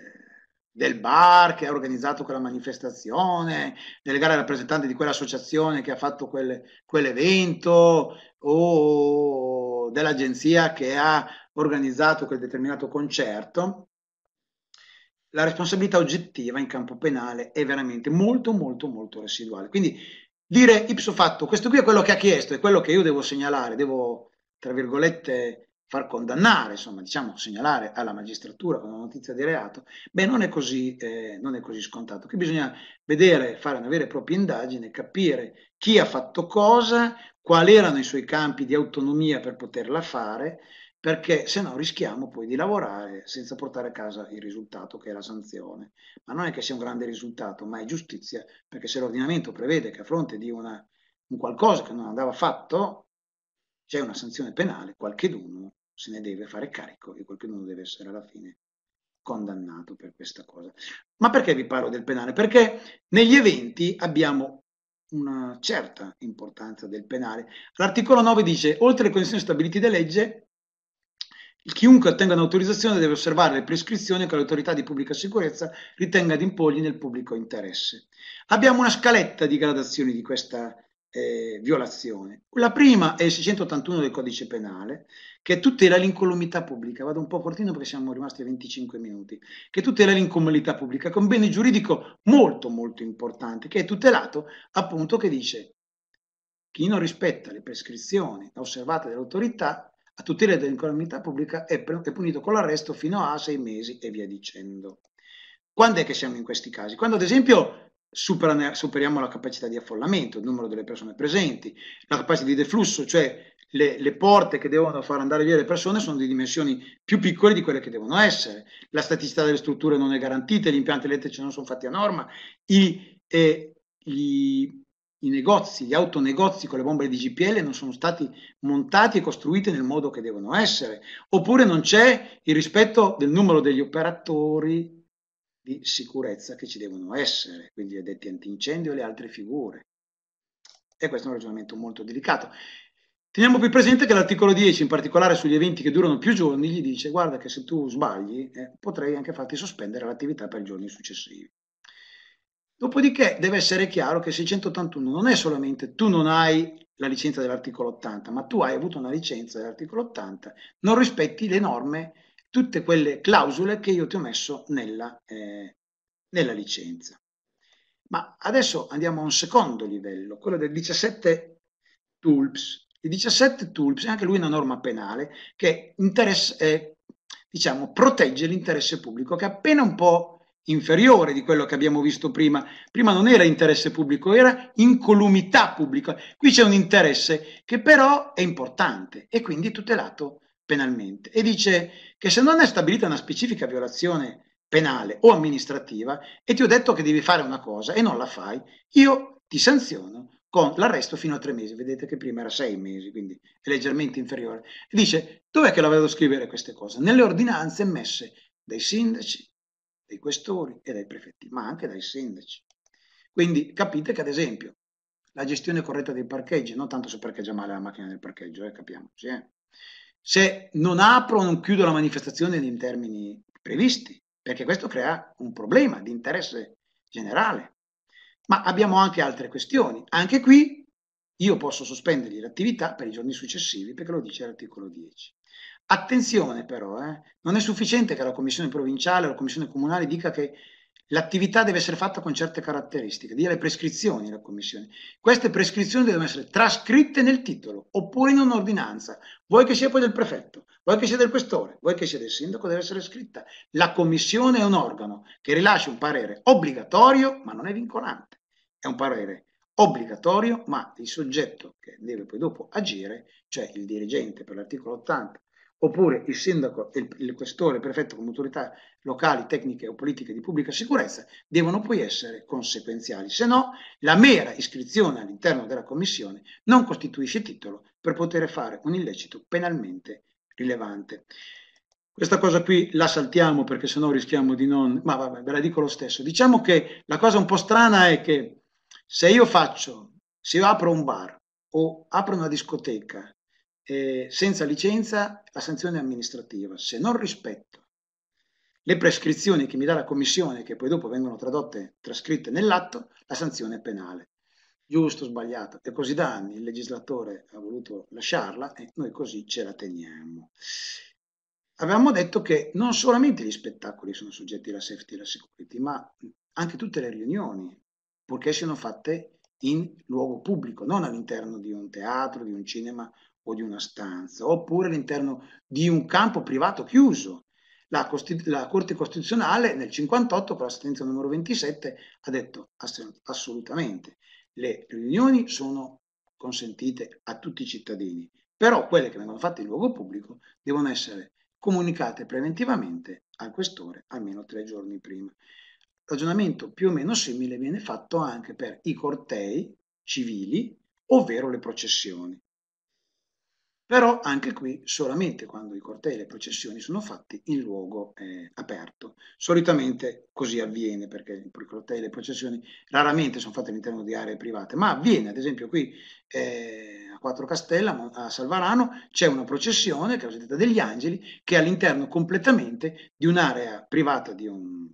del bar che ha organizzato quella manifestazione, del legale rappresentante di quell'associazione che ha fatto quel, quell'evento o dell'agenzia che ha organizzato quel determinato concerto, la responsabilità oggettiva in campo penale è veramente molto molto molto residuale. Quindi dire ipso fatto, questo qui è quello che ha chiesto, è quello che io devo segnalare, devo, tra virgolette, far condannare, insomma, diciamo, segnalare alla magistratura con una notizia di reato, beh, non è così, eh, non è così scontato. Qui bisogna vedere, fare una vera e propria indagine, capire chi ha fatto cosa, quali erano i suoi campi di autonomia per poterla fare, perché se no rischiamo poi di lavorare senza portare a casa il risultato che è la sanzione. Ma non è che sia un grande risultato, ma è giustizia, perché se l'ordinamento prevede che a fronte di una, un qualcosa che non andava fatto, c'è una sanzione penale, qualcheduno se ne deve fare carico e qualcuno deve essere alla fine condannato per questa cosa. Ma perché vi parlo del penale? Perché negli eventi abbiamo una certa importanza del penale. L'articolo 9 dice, oltre alle condizioni stabilite da legge, chiunque ottenga un'autorizzazione deve osservare le prescrizioni che l'autorità di pubblica sicurezza ritenga di imporgli nel pubblico interesse. Abbiamo una scaletta di gradazioni di questa eh, violazione. La prima è il 681 del codice penale, che tutela l'incolumità pubblica. Vado un po' fortino perché siamo rimasti a 25 minuti. Che tutela l'incolumità pubblica, che è un bene giuridico molto molto importante, che è tutelato appunto che dice chi non rispetta le prescrizioni osservate dall'autorità a tutela dell'incolumità pubblica è, è punito con l'arresto fino a sei mesi e via dicendo. Quando è che siamo in questi casi? Quando ad esempio superiamo la capacità di affollamento, il numero delle persone presenti, la capacità di deflusso, cioè le, le, porte che devono far andare via le persone sono di dimensioni più piccole di quelle che devono essere, la staticità delle strutture non è garantita, gli impianti elettrici non sono fatti a norma, i, eh, gli, i negozi, gli autonegozi con le bombe di GPL non sono stati montati e costruiti nel modo che devono essere, oppure non c'è il rispetto del numero degli operatori di sicurezza che ci devono essere, quindi gli addetti antincendio e le altre figure. E questo è un ragionamento molto delicato. Teniamo qui presente che l'articolo 10, in particolare sugli eventi che durano più giorni, gli dice guarda che se tu sbagli eh, potrei anche farti sospendere l'attività per i giorni successivi. Dopodiché deve essere chiaro che 681 non è solamente tu non hai la licenza dell'articolo 80, ma tu hai avuto una licenza dell'articolo 80, non rispetti le norme tutte quelle clausole che io ti ho messo nella, eh, nella licenza. Ma adesso andiamo a un secondo livello, quello del 17 TULPS. Il 17 TULPS è anche lui una norma penale che eh, diciamo, protegge l'interesse pubblico, che appena un po' inferiore di quello che abbiamo visto prima. Prima non era interesse pubblico, era incolumità pubblica. Qui c'è un interesse che però è importante e quindi tutelato penalmente e dice che se non è stabilita una specifica violazione penale o amministrativa e ti ho detto che devi fare una cosa e non la fai, io ti sanziono con l'arresto fino a tre mesi. Vedete che prima era sei mesi, quindi è leggermente inferiore. E dice, dov'è che la vedo scrivere queste cose? Nelle ordinanze emesse dai sindaci, dai questori e dai prefetti, ma anche dai sindaci. Quindi capite che ad esempio la gestione corretta dei parcheggi, non tanto se parcheggia male la macchina del parcheggio, eh, capiamoci, eh, se non apro o non chiudo la manifestazione in termini previsti, perché questo crea un problema di interesse generale. Ma abbiamo anche altre questioni. Anche qui io posso sospendergli l'attività per i giorni successivi, perché lo dice l'articolo 10. Attenzione però, eh, non è sufficiente che la commissione provinciale o la commissione comunale dica che L'attività deve essere fatta con certe caratteristiche, dia le prescrizioni la Commissione. Queste prescrizioni devono essere trascritte nel titolo oppure in un'ordinanza, vuoi che sia poi del prefetto, vuoi che sia del questore, vuoi che sia del sindaco, deve essere scritta. La Commissione è un organo che rilascia un parere obbligatorio ma non è vincolante. È un parere obbligatorio ma il soggetto che deve poi dopo agire, cioè il dirigente per l'articolo 80 oppure il sindaco, il, il questore, il prefetto come autorità locali, tecniche o politiche di pubblica sicurezza devono poi essere conseguenziali, se no la mera iscrizione all'interno della commissione non costituisce titolo per poter fare un illecito penalmente rilevante. Questa cosa qui la saltiamo perché sennò rischiamo di non... ma vabbè, ve la dico lo stesso. Diciamo che la cosa un po' strana è che se io faccio, se io apro un bar o apro una discoteca eh, senza licenza la sanzione amministrativa. Se non rispetto le prescrizioni che mi dà la commissione, che poi dopo vengono tradotte, trascritte nell'atto, la sanzione è penale. Giusto, sbagliato. E così da anni il legislatore ha voluto lasciarla e noi così ce la teniamo. Avevamo detto che non solamente gli spettacoli sono soggetti alla safety e alla security, ma anche tutte le riunioni, purché siano fatte in luogo pubblico, non all'interno di un teatro, di un cinema o di una stanza, oppure all'interno di un campo privato chiuso. La, Costi- la Corte Costituzionale nel 58, con la sentenza numero 27, ha detto ass- assolutamente le riunioni sono consentite a tutti i cittadini, però quelle che vengono fatte in luogo pubblico devono essere comunicate preventivamente al questore almeno tre giorni prima. Ragionamento più o meno simile viene fatto anche per i cortei civili, ovvero le processioni. Però anche qui solamente quando i cortei e le processioni sono fatti in luogo eh, aperto. Solitamente così avviene perché i cortei e le processioni raramente sono fatti all'interno di aree private, ma avviene, ad esempio qui eh, a Quattro Castella, a Salvarano, c'è una processione, che è la cosiddetta degli angeli, che è all'interno completamente di un'area privata di un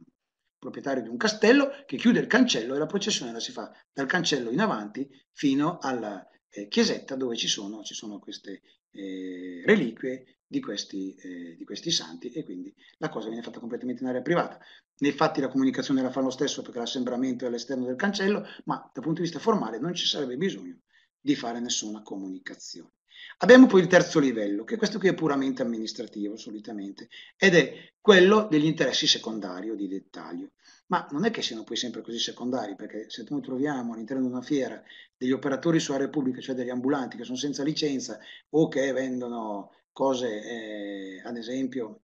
proprietario di un castello che chiude il cancello e la processione la si fa dal cancello in avanti fino alla eh, chiesetta dove ci sono, ci sono queste eh, reliquie di questi, eh, di questi, santi e quindi la cosa viene fatta completamente in area privata. Nei fatti la comunicazione la fa lo stesso perché l'assembramento è all'esterno del cancello, ma dal punto di vista formale non ci sarebbe bisogno di fare nessuna comunicazione. Abbiamo poi il terzo livello, che questo qui è puramente amministrativo solitamente, ed è quello degli interessi secondari o di dettaglio. Ma non è che siano poi sempre così secondari, perché se noi troviamo all'interno di una fiera degli operatori su aree pubbliche, cioè degli ambulanti che sono senza licenza o che vendono cose, eh, ad esempio,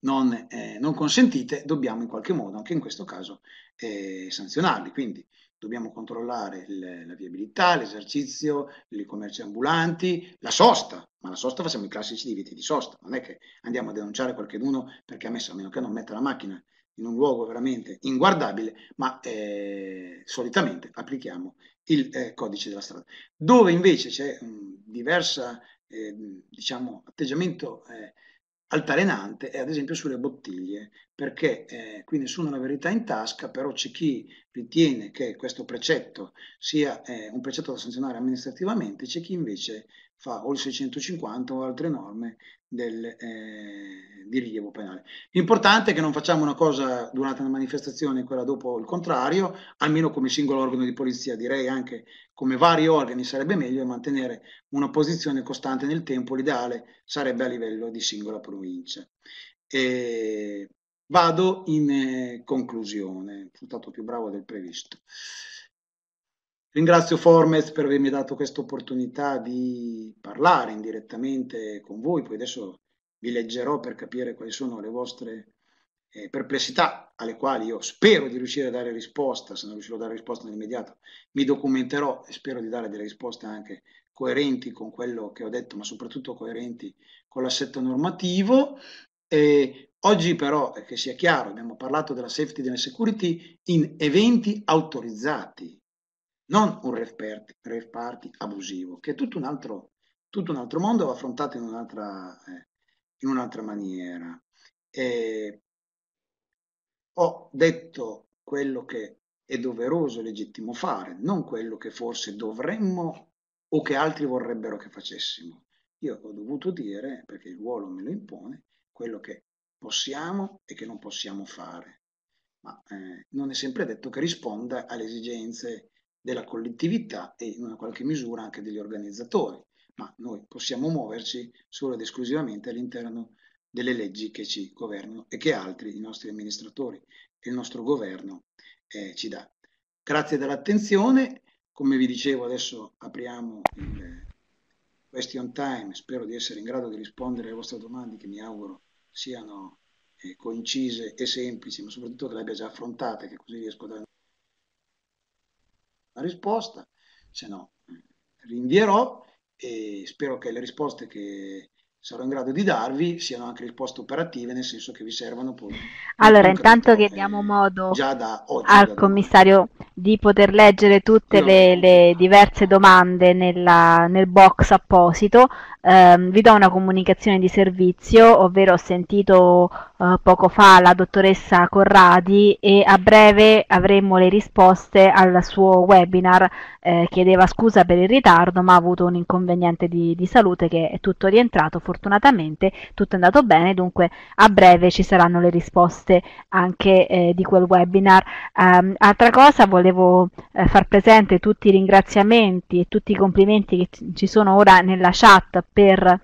non, eh, non, consentite, dobbiamo in qualche modo, anche in questo caso, eh, sanzionarli. Quindi dobbiamo controllare il, la viabilità, l'esercizio, i commerci ambulanti, la sosta, ma la sosta facciamo i classici divieti di sosta, non è che andiamo a denunciare qualcuno perché ha messo, a meno che non metta la macchina in un luogo veramente inguardabile, ma eh, solitamente applichiamo il eh, codice della strada. Dove invece c'è un diverso eh, diciamo, atteggiamento eh, altalenante è ad esempio sulle bottiglie, perché eh, qui nessuno ha la verità in tasca, però c'è chi ritiene che questo precetto sia eh, un precetto da sanzionare amministrativamente, c'è chi invece fa o il 650 o altre norme del, eh, di rilievo penale. L'importante è che non facciamo una cosa durante una manifestazione e quella dopo il contrario, almeno come singolo organo di polizia, direi anche come vari organi sarebbe meglio mantenere una posizione costante nel tempo, l'ideale sarebbe a livello di singola provincia. E vado in eh, conclusione, sono stato più bravo del previsto. Ringrazio Formez per avermi dato questa opportunità di parlare indirettamente con voi, poi adesso vi leggerò per capire quali sono le vostre eh, perplessità alle quali io spero di riuscire a dare risposta, se non riuscirò a dare risposta nell'immediato mi documenterò e spero di dare delle risposte anche coerenti con quello che ho detto, ma soprattutto coerenti con l'assetto normativo. E oggi però, che sia chiaro, abbiamo parlato della safety e della security in eventi autorizzati, non un rave party, abusivo, che è tutto un altro, tutto un altro mondo, va affrontato in un'altra, eh, in un'altra maniera. E ho detto quello che è doveroso e legittimo fare, non quello che forse dovremmo o che altri vorrebbero che facessimo. Io ho dovuto dire, perché il ruolo me lo impone, quello che possiamo e che non possiamo fare. Ma eh, non è sempre detto che risponda alle esigenze della collettività e in una qualche misura anche degli organizzatori, ma noi possiamo muoverci solo ed esclusivamente all'interno delle leggi che ci governano e che altri, i nostri amministratori e il nostro governo eh, ci dà. Grazie dell'attenzione, come vi dicevo adesso apriamo il question time, spero di essere in grado di rispondere alle vostre domande che mi auguro siano eh, coincise e semplici, ma soprattutto che le abbia già affrontate, che così riesco a dare una risposta, se no eh, rinvierò e spero che le risposte che sarò in grado di darvi siano anche risposte operative, nel senso che vi servono poi. Allora, intanto che diamo modo oggi, al commissario di poter leggere tutte le, le, diverse domande nella, nel box apposito, ehm, vi do una comunicazione di servizio, ovvero ho sentito eh, poco fa la dottoressa Corradi e a breve avremo le risposte al suo webinar. Eh, chiedeva scusa per il ritardo, ma ha avuto un inconveniente di, di salute che è tutto rientrato fortunatamente, tutto è andato bene, dunque a breve ci saranno le risposte anche eh, di quel webinar. Um, altra cosa, volevo eh, far presente tutti i ringraziamenti e tutti i complimenti che ci sono ora nella chat per,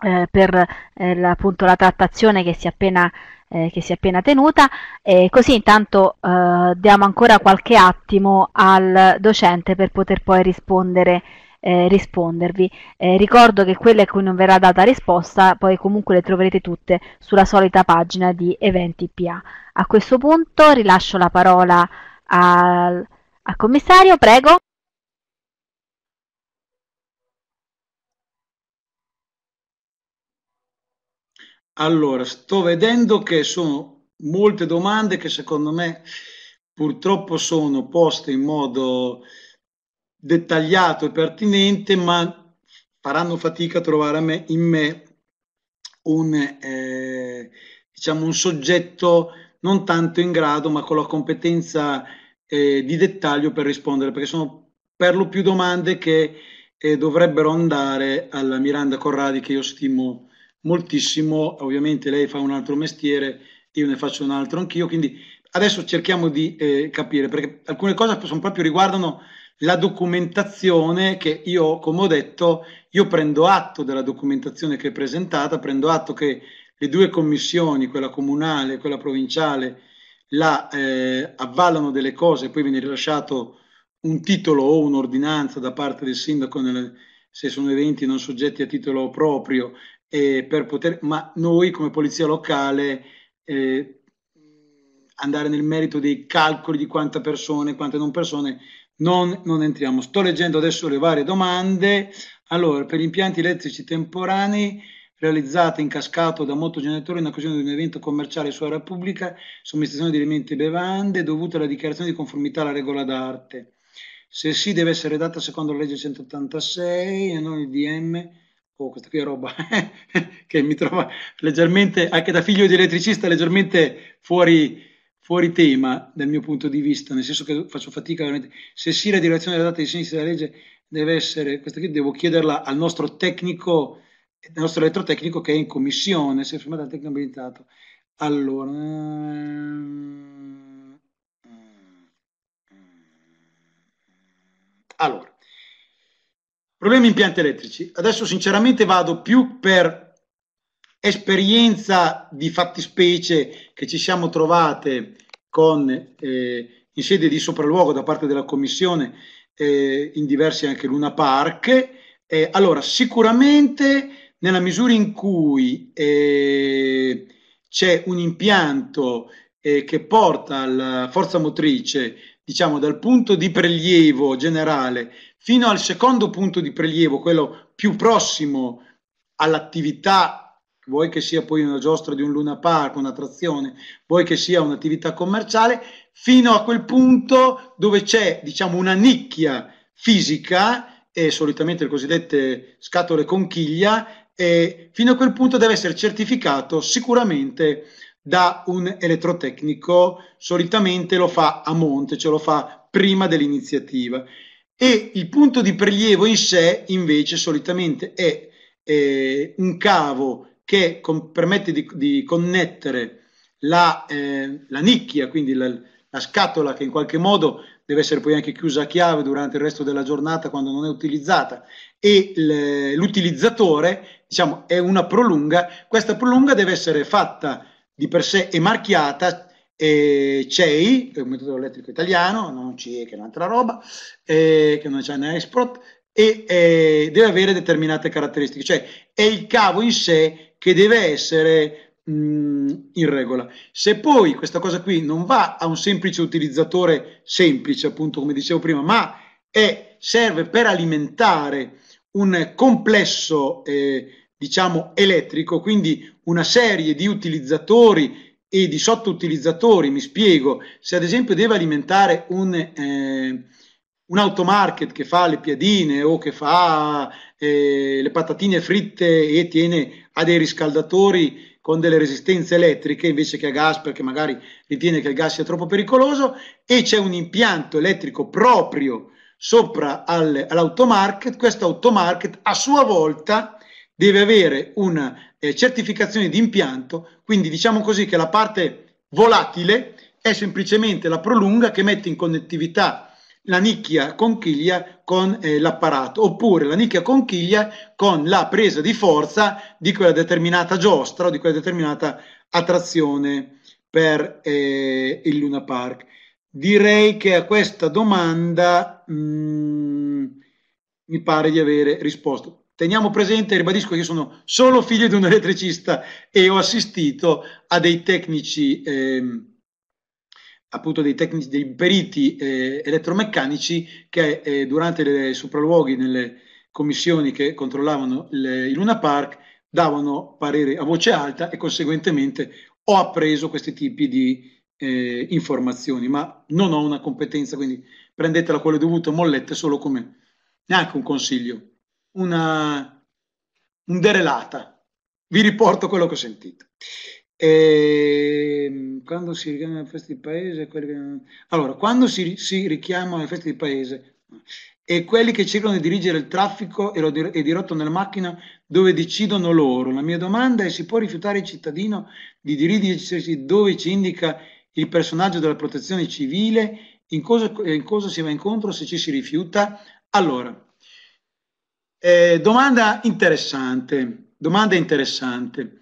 eh, per eh, appunto, la trattazione che si è appena eh, che si è appena tenuta e così intanto eh, diamo ancora qualche attimo al docente per poter poi rispondere eh, rispondervi. Eh, ricordo che quelle a cui non verrà data risposta poi comunque le troverete tutte sulla solita pagina di Eventi PA. A questo punto rilascio la parola al, al commissario, prego. Allora, sto vedendo che sono molte domande che secondo me purtroppo sono poste in modo dettagliato e pertinente, ma faranno fatica a trovare a me, in me un, eh, diciamo un soggetto non tanto in grado, ma con la competenza eh, di dettaglio per rispondere, perché sono per lo più domande che eh, dovrebbero andare alla Miranda Corradi, che io stimo moltissimo. Ovviamente lei fa un altro mestiere, io ne faccio un altro anch'io, quindi adesso cerchiamo di eh, capire, perché alcune cose sono proprio riguardano la documentazione che io, come ho detto, io prendo atto della documentazione che è presentata, prendo atto che le due commissioni, quella comunale e quella provinciale, la eh, avvallano delle cose, poi viene rilasciato un titolo o un'ordinanza da parte del sindaco nelle, se sono eventi non soggetti a titolo proprio, eh, poter, ma noi come polizia locale eh, andare nel merito dei calcoli di quante persone, quante non persone, non, non entriamo. Sto leggendo adesso le varie domande. Allora, per gli impianti elettrici temporanei realizzati in cascato da motogeneratori in occasione di un evento commerciale su area pubblica, somministrazione di alimenti e bevande, dovuta alla dichiarazione di conformità alla regola d'arte. Se sì, deve essere data secondo la legge 186 e non il DM. Oh, questa qui è roba che mi trova leggermente, anche da figlio di elettricista, leggermente fuori, fuori tema dal mio punto di vista, nel senso che faccio fatica veramente. Se sì, la direzione della data di sinistra della legge deve essere, questa qui devo chiederla al nostro tecnico, al nostro elettrotecnico che è in commissione, si è fermato al tecnico abilitato. Allora, ehm, allora, problemi impianti elettrici. Adesso sinceramente vado più per esperienza di fattispecie che ci siamo trovate con, eh, in sede di sopralluogo da parte della Commissione eh, in diversi anche Luna Park. Eh, allora, sicuramente nella misura in cui eh, c'è un impianto eh, che porta la forza motrice, diciamo, dal punto di prelievo generale fino al secondo punto di prelievo, quello più prossimo all'attività vuoi che sia poi una giostra di un Luna Park, un'attrazione, vuoi che sia un'attività commerciale, fino a quel punto dove c'è, diciamo, una nicchia fisica, e solitamente le cosiddette scatole conchiglia, e fino a quel punto deve essere certificato sicuramente da un elettrotecnico, solitamente lo fa a monte, cioè lo fa prima dell'iniziativa. E il punto di prelievo in sé, invece, solitamente è eh, un cavo che con, permette di, di connettere la, eh, la, nicchia, quindi la, la scatola che in qualche modo deve essere poi anche chiusa a chiave durante il resto della giornata quando non è utilizzata e l'utilizzatore diciamo è una prolunga. Questa prolunga deve essere fatta di per sé e marchiata CEI, che è un metodo elettrico italiano, non CE che è un'altra roba, eh, che non c'è in Export, e eh, deve avere determinate caratteristiche, cioè è il cavo in sé che deve essere mh, in regola. Se poi questa cosa qui non va a un semplice utilizzatore semplice, appunto come dicevo prima, ma è, serve per alimentare un complesso eh, diciamo elettrico, quindi una serie di utilizzatori e di sottoutilizzatori, mi spiego, se ad esempio deve alimentare un, eh, un automarket che fa le piadine o che fa eh, le patatine fritte e tiene a dei riscaldatori con delle resistenze elettriche invece che a gas perché magari ritiene che il gas sia troppo pericoloso e c'è un impianto elettrico proprio sopra al, all'automarket, questo automarket a sua volta deve avere una eh, certificazione di impianto, quindi diciamo così che la parte volatile è semplicemente la prolunga che mette in connettività la nicchia conchiglia con eh, l'apparato, oppure la nicchia conchiglia con la presa di forza di quella determinata giostra o di quella determinata attrazione per eh, il Luna Park. Direi che a questa domanda mh, mm, mi pare di avere risposto. Teniamo presente, ribadisco che io sono solo figlio di un elettricista e ho assistito a dei tecnici eh, appunto dei tecnici, dei periti eh, elettromeccanici che eh, durante i sopralluoghi nelle commissioni che controllavano il, il Luna Park davano parere a voce alta e conseguentemente ho appreso questi tipi di eh, informazioni, ma non ho una competenza, quindi prendetela quello dovuto, mollette solo come neanche un consiglio, una un derelata. Vi riporto quello che ho sentito. E ehm, quando si richiamano alle feste di paese, che... allora, quando si, si richiamano alle feste di paese e quelli che cercano di dirigere il traffico e, dirotto nella macchina dove decidono loro. La mia domanda è: si può rifiutare il cittadino di dirigersi dove ci indica il personaggio della protezione civile? In cosa, in cosa si va incontro se ci si rifiuta? Allora, eh, domanda interessante. Domanda interessante.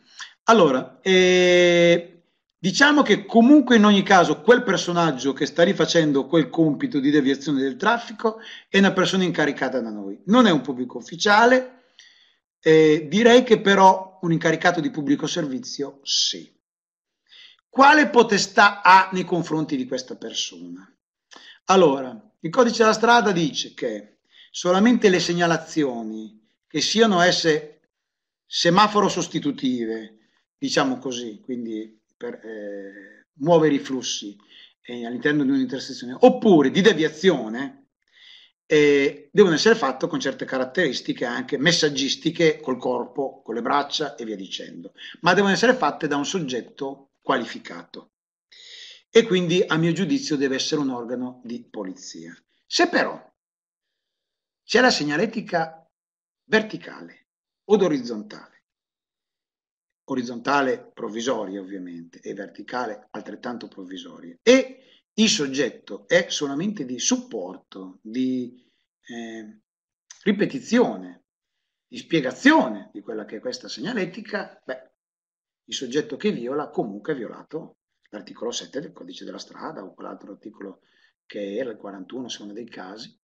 Allora, eh, diciamo che comunque in ogni caso quel personaggio che sta rifacendo quel compito di deviazione del traffico è una persona incaricata da noi. Non è un pubblico ufficiale, eh, direi che però un incaricato di pubblico servizio sì. Quale potestà ha nei confronti di questa persona? Allora, il codice della strada dice che solamente le segnalazioni che siano esse semaforo sostitutive, diciamo così, quindi per eh, muovere i flussi eh, all'interno di un'intersezione, oppure di deviazione, eh, devono essere fatte con certe caratteristiche anche messaggistiche col corpo, con le braccia e via dicendo, ma devono essere fatte da un soggetto qualificato e quindi a mio giudizio deve essere un organo di polizia. Se però c'è la segnaletica verticale o orizzontale, orizzontale provvisoria ovviamente e verticale altrettanto provvisoria e il soggetto è solamente di supporto, di eh, ripetizione, di spiegazione di quella che è questa segnaletica, beh, il soggetto che viola comunque ha violato l'articolo 7 del codice della strada o quell'altro articolo che era il 41 secondo dei casi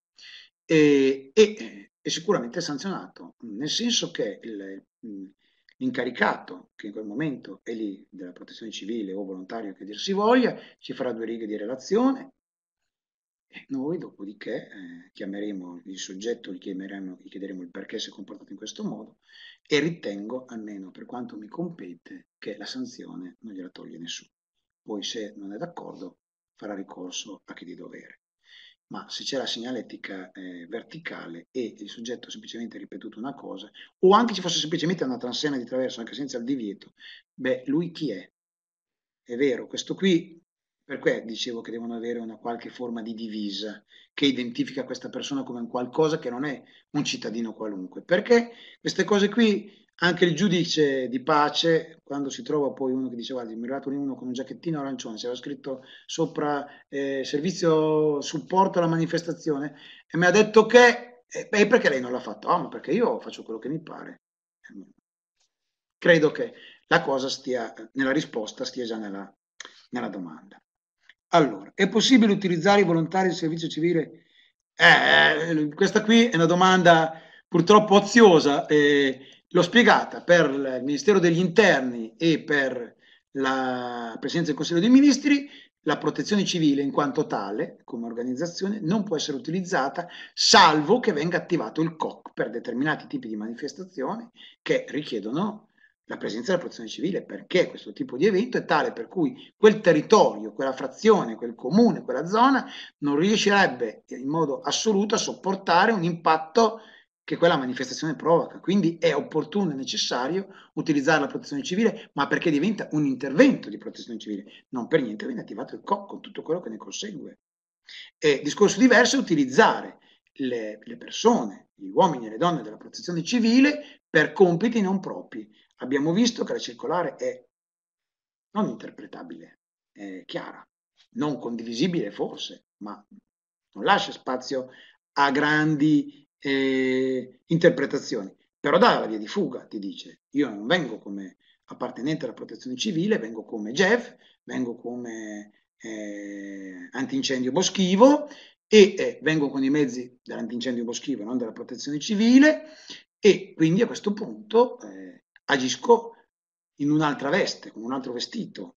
e, e, è sicuramente sanzionato, nel senso che il, L'incaricato, che in quel momento è lì della protezione civile o volontario che dir si voglia, ci farà due righe di relazione e noi dopodiché eh, chiameremo il soggetto, gli, gli chiederemo il perché si è comportato in questo modo e ritengo, almeno per quanto mi compete, che la sanzione non gliela toglie nessuno. Poi se non è d'accordo farà ricorso a chi di dovere ma se c'è la segnaletica eh, verticale e il soggetto ha semplicemente ripetuto una cosa, o anche ci fosse semplicemente una transena di traverso anche senza il divieto, beh, lui chi è? È vero, questo qui, per cui dicevo che devono avere una qualche forma di divisa che identifica questa persona come un qualcosa che non è un cittadino qualunque, perché queste cose qui anche il giudice di pace, quando si trova poi uno che dice guarda, mi è arrivato uno con un giacchettino arancione, aveva scritto sopra eh, servizio supporto alla manifestazione e mi ha detto che, eh, beh, perché lei non l'ha fatto? Ah, ma perché io faccio quello che mi pare. Credo che la cosa stia, nella risposta stia già nella, nella domanda. Allora, è possibile utilizzare i volontari del servizio civile? Eh, questa qui è una domanda purtroppo oziosa. Eh, L'ho spiegata per il Ministero degli Interni e per la Presidenza del Consiglio dei Ministri, la protezione civile in quanto tale, come organizzazione, non può essere utilizzata salvo che venga attivato il COC per determinati tipi di manifestazioni che richiedono la presenza della protezione civile, perché questo tipo di evento è tale per cui quel territorio, quella frazione, quel comune, quella zona non riuscirebbe in modo assoluto a sopportare un impatto che quella manifestazione provoca. Quindi è opportuno e necessario utilizzare la protezione civile, ma perché diventa un intervento di protezione civile. Non per niente viene attivato il COC con tutto quello che ne consegue. E discorso diverso è utilizzare le, le persone, gli uomini e le donne della protezione civile per compiti non propri. Abbiamo visto che la circolare è non interpretabile, è chiara, non condivisibile forse, ma non lascia spazio a grandi eh, interpretazioni, però dà la via di fuga, ti dice, io non vengo come appartenente alla protezione civile, vengo come Jeff, vengo come eh, antincendio boschivo e eh, vengo con i mezzi dell'antincendio boschivo, non della protezione civile e quindi a questo punto eh, agisco in un'altra veste, con un altro vestito.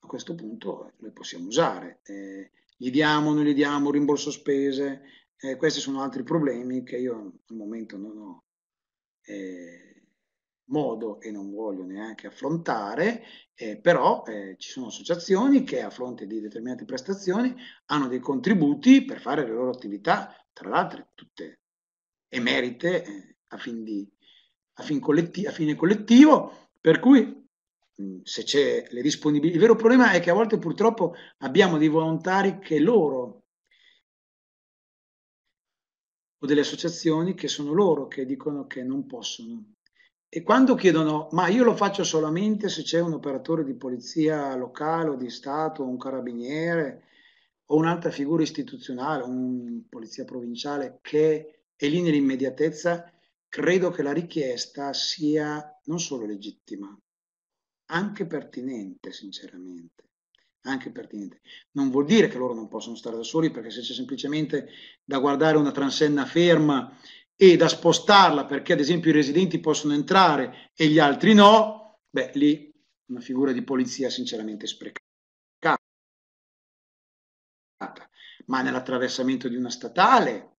A questo punto lo possiamo usare. Eh, gli diamo, non gli diamo rimborso spese, eh, questi sono altri problemi che io al momento non ho eh, modo e non voglio neanche affrontare, eh, però eh, ci sono associazioni che a fronte di determinate prestazioni hanno dei contributi per fare le loro attività, tra l'altro tutte emerite eh, a, fin di, a, fin colletti, a fine collettivo, per cui se c'è le disponibilità. Il vero problema è che a volte purtroppo abbiamo dei volontari che loro o delle associazioni che sono loro che dicono che non possono. E quando chiedono, ma io lo faccio solamente se c'è un operatore di polizia locale o di Stato, un carabiniere o un'altra figura istituzionale, un polizia provinciale che è lì nell'immediatezza, credo che la richiesta sia non solo legittima, anche pertinente, sinceramente anche pertinente. Non vuol dire che loro non possono stare da soli, perché se c'è semplicemente da guardare una transenna ferma e da spostarla perché ad esempio i residenti possono entrare e gli altri no, beh, lì una figura di polizia sinceramente sprecata. Ma nell'attraversamento di una statale,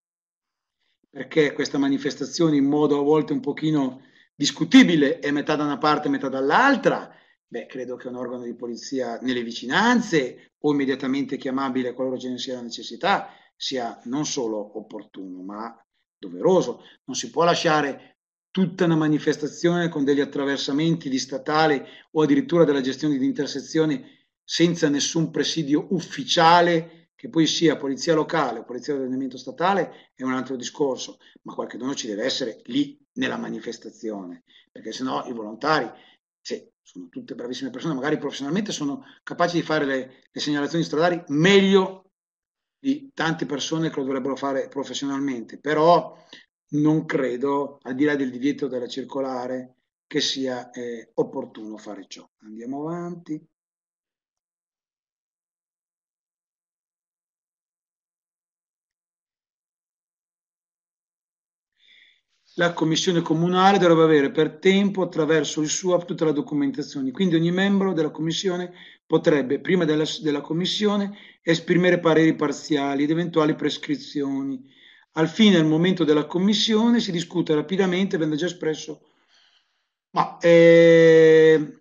perché questa manifestazione in modo a volte un pochino discutibile è metà da una parte e metà dall'altra, Beh, credo che un organo di polizia nelle vicinanze o immediatamente chiamabile qualora ce ne sia la necessità sia non solo opportuno, ma doveroso. Non si può lasciare tutta una manifestazione con degli attraversamenti di statale o addirittura della gestione di intersezioni senza nessun presidio ufficiale, che poi sia polizia locale o polizia di ordinamento statale, è un altro discorso, ma qualche dono ci deve essere lì nella manifestazione, perché sennò i volontari, se sono tutte bravissime persone, magari professionalmente sono capaci di fare le, le segnalazioni stradali meglio di tante persone che lo dovrebbero fare professionalmente, però non credo, al di là del divieto della circolare, che sia eh, opportuno fare ciò. Andiamo avanti. La commissione comunale dovrebbe avere per tempo attraverso il SUAP tutta la documentazione. Quindi ogni membro della commissione potrebbe, prima della, della commissione, esprimere pareri parziali ed eventuali prescrizioni. Al fine, al momento della commissione, si discute rapidamente, venne già espresso, ma eh,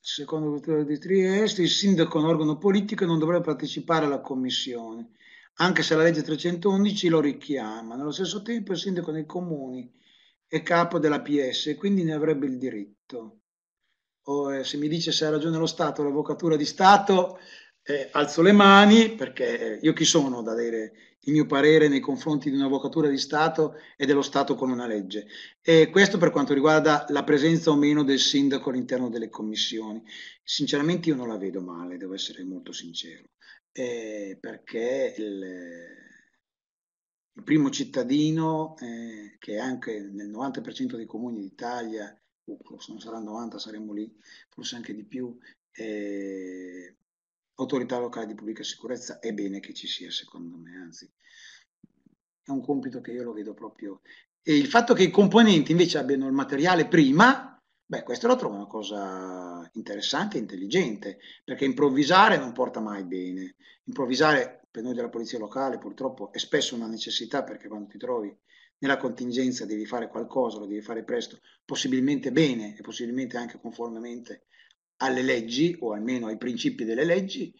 secondo il di Trieste, il sindaco è un organo politico e non dovrebbe partecipare alla commissione anche se la legge 311 lo richiama. Nello stesso tempo il sindaco dei comuni è capo della PS e quindi ne avrebbe il diritto. O, eh, se mi dice se ha ragione lo Stato, l'avvocatura di Stato, eh, alzo le mani perché io chi sono da dire il mio parere nei confronti di un'avvocatura di Stato e dello Stato con una legge. E questo per quanto riguarda la presenza o meno del sindaco all'interno delle commissioni. Sinceramente io non la vedo male, devo essere molto sincero eh, perché il, il, primo cittadino, eh, che anche nel 90% dei comuni d'Italia, uh, se non sarà 90 saremo lì, forse anche di più, eh, autorità locale di pubblica sicurezza, è bene che ci sia secondo me, anzi è un compito che io lo vedo proprio. E il fatto che i componenti invece abbiano il materiale prima, Beh, questo lo trovo una cosa interessante e intelligente, perché improvvisare non porta mai bene. Improvvisare per noi della polizia locale purtroppo è spesso una necessità perché quando ti trovi nella contingenza devi fare qualcosa, lo devi fare presto, possibilmente bene e possibilmente anche conformemente alle leggi o almeno ai principi delle leggi,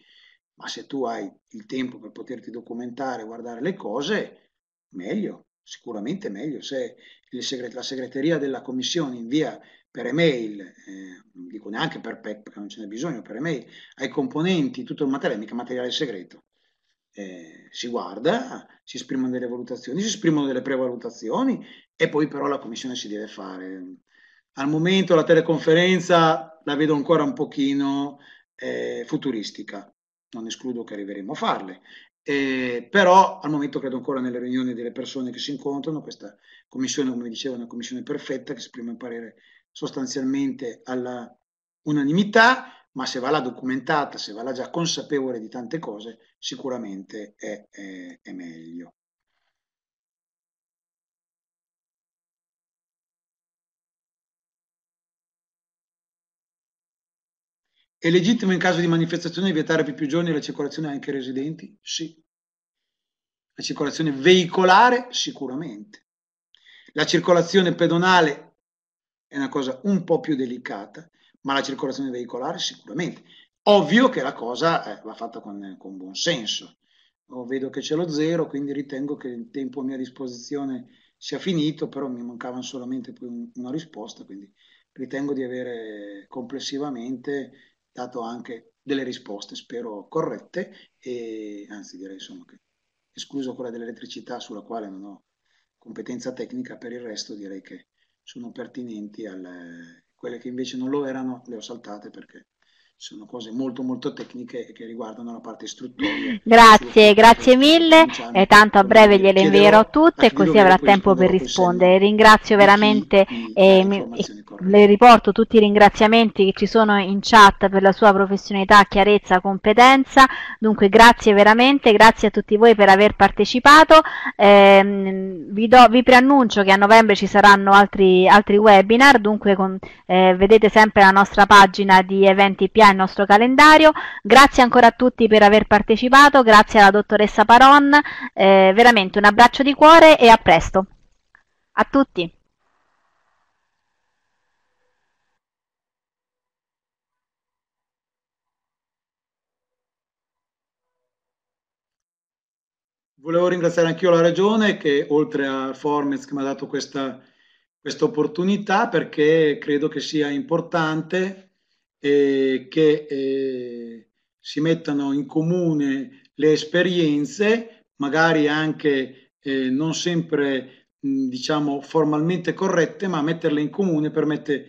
ma se tu hai il tempo per poterti documentare, guardare le cose, meglio, sicuramente meglio. Se la segreteria della commissione invia per email, eh, non dico neanche per PEC perché non ce n'è bisogno, per email, ai componenti tutto il materiale, mica materiale segreto. Eh, si guarda, si esprimono delle valutazioni, si esprimono delle prevalutazioni e poi però la commissione si deve fare. Al momento la teleconferenza la vedo ancora un pochino eh, futuristica, non escludo che arriveremo a farle, eh, però al momento credo ancora nelle riunioni delle persone che si incontrano, questa commissione, come dicevo, è una commissione perfetta che esprime un parere sostanzialmente alla unanimità, ma se va là documentata, se va là già consapevole di tante cose, sicuramente è, è, è meglio. È legittimo in caso di manifestazione vietare per più giorni la circolazione anche ai residenti? Sì. La circolazione veicolare? Sicuramente. La circolazione pedonale è una cosa un po' più delicata, ma la circolazione veicolare sicuramente. Ovvio che la cosa eh, va fatta con, con buon senso. Oh, vedo che c'è lo zero, quindi ritengo che il tempo a mia disposizione sia finito, però mi mancava solamente una risposta, quindi ritengo di avere complessivamente dato anche delle risposte, spero corrette, e anzi direi insomma che escluso quella dell'elettricità sulla quale non ho competenza tecnica, per il resto direi che sono pertinenti alle quelle che invece non lo erano le ho saltate perché sono cose molto molto tecniche che riguardano la parte istruttoria. Grazie, grazie mille, e tanto a breve gliele invierò tutte così avrà tempo per rispondere. Ringrazio veramente e mi, le riporto tutti i ringraziamenti che ci sono in chat per la sua professionalità, chiarezza, competenza, dunque grazie veramente, grazie a tutti voi per aver partecipato, eh, vi, do, vi preannuncio che a novembre ci saranno altri, altri webinar, dunque con, eh, vedete sempre la nostra pagina di eventi PA il nostro calendario. Grazie ancora a tutti per aver partecipato, grazie alla dottoressa Paron, eh, veramente un abbraccio di cuore e a presto. A tutti. Volevo ringraziare anch'io la Regione che oltre a Formez che mi ha dato questa, questa opportunità perché credo che sia importante eh, che eh, si mettano in comune le esperienze, magari anche eh, non sempre mh, diciamo formalmente corrette, ma metterle in comune permette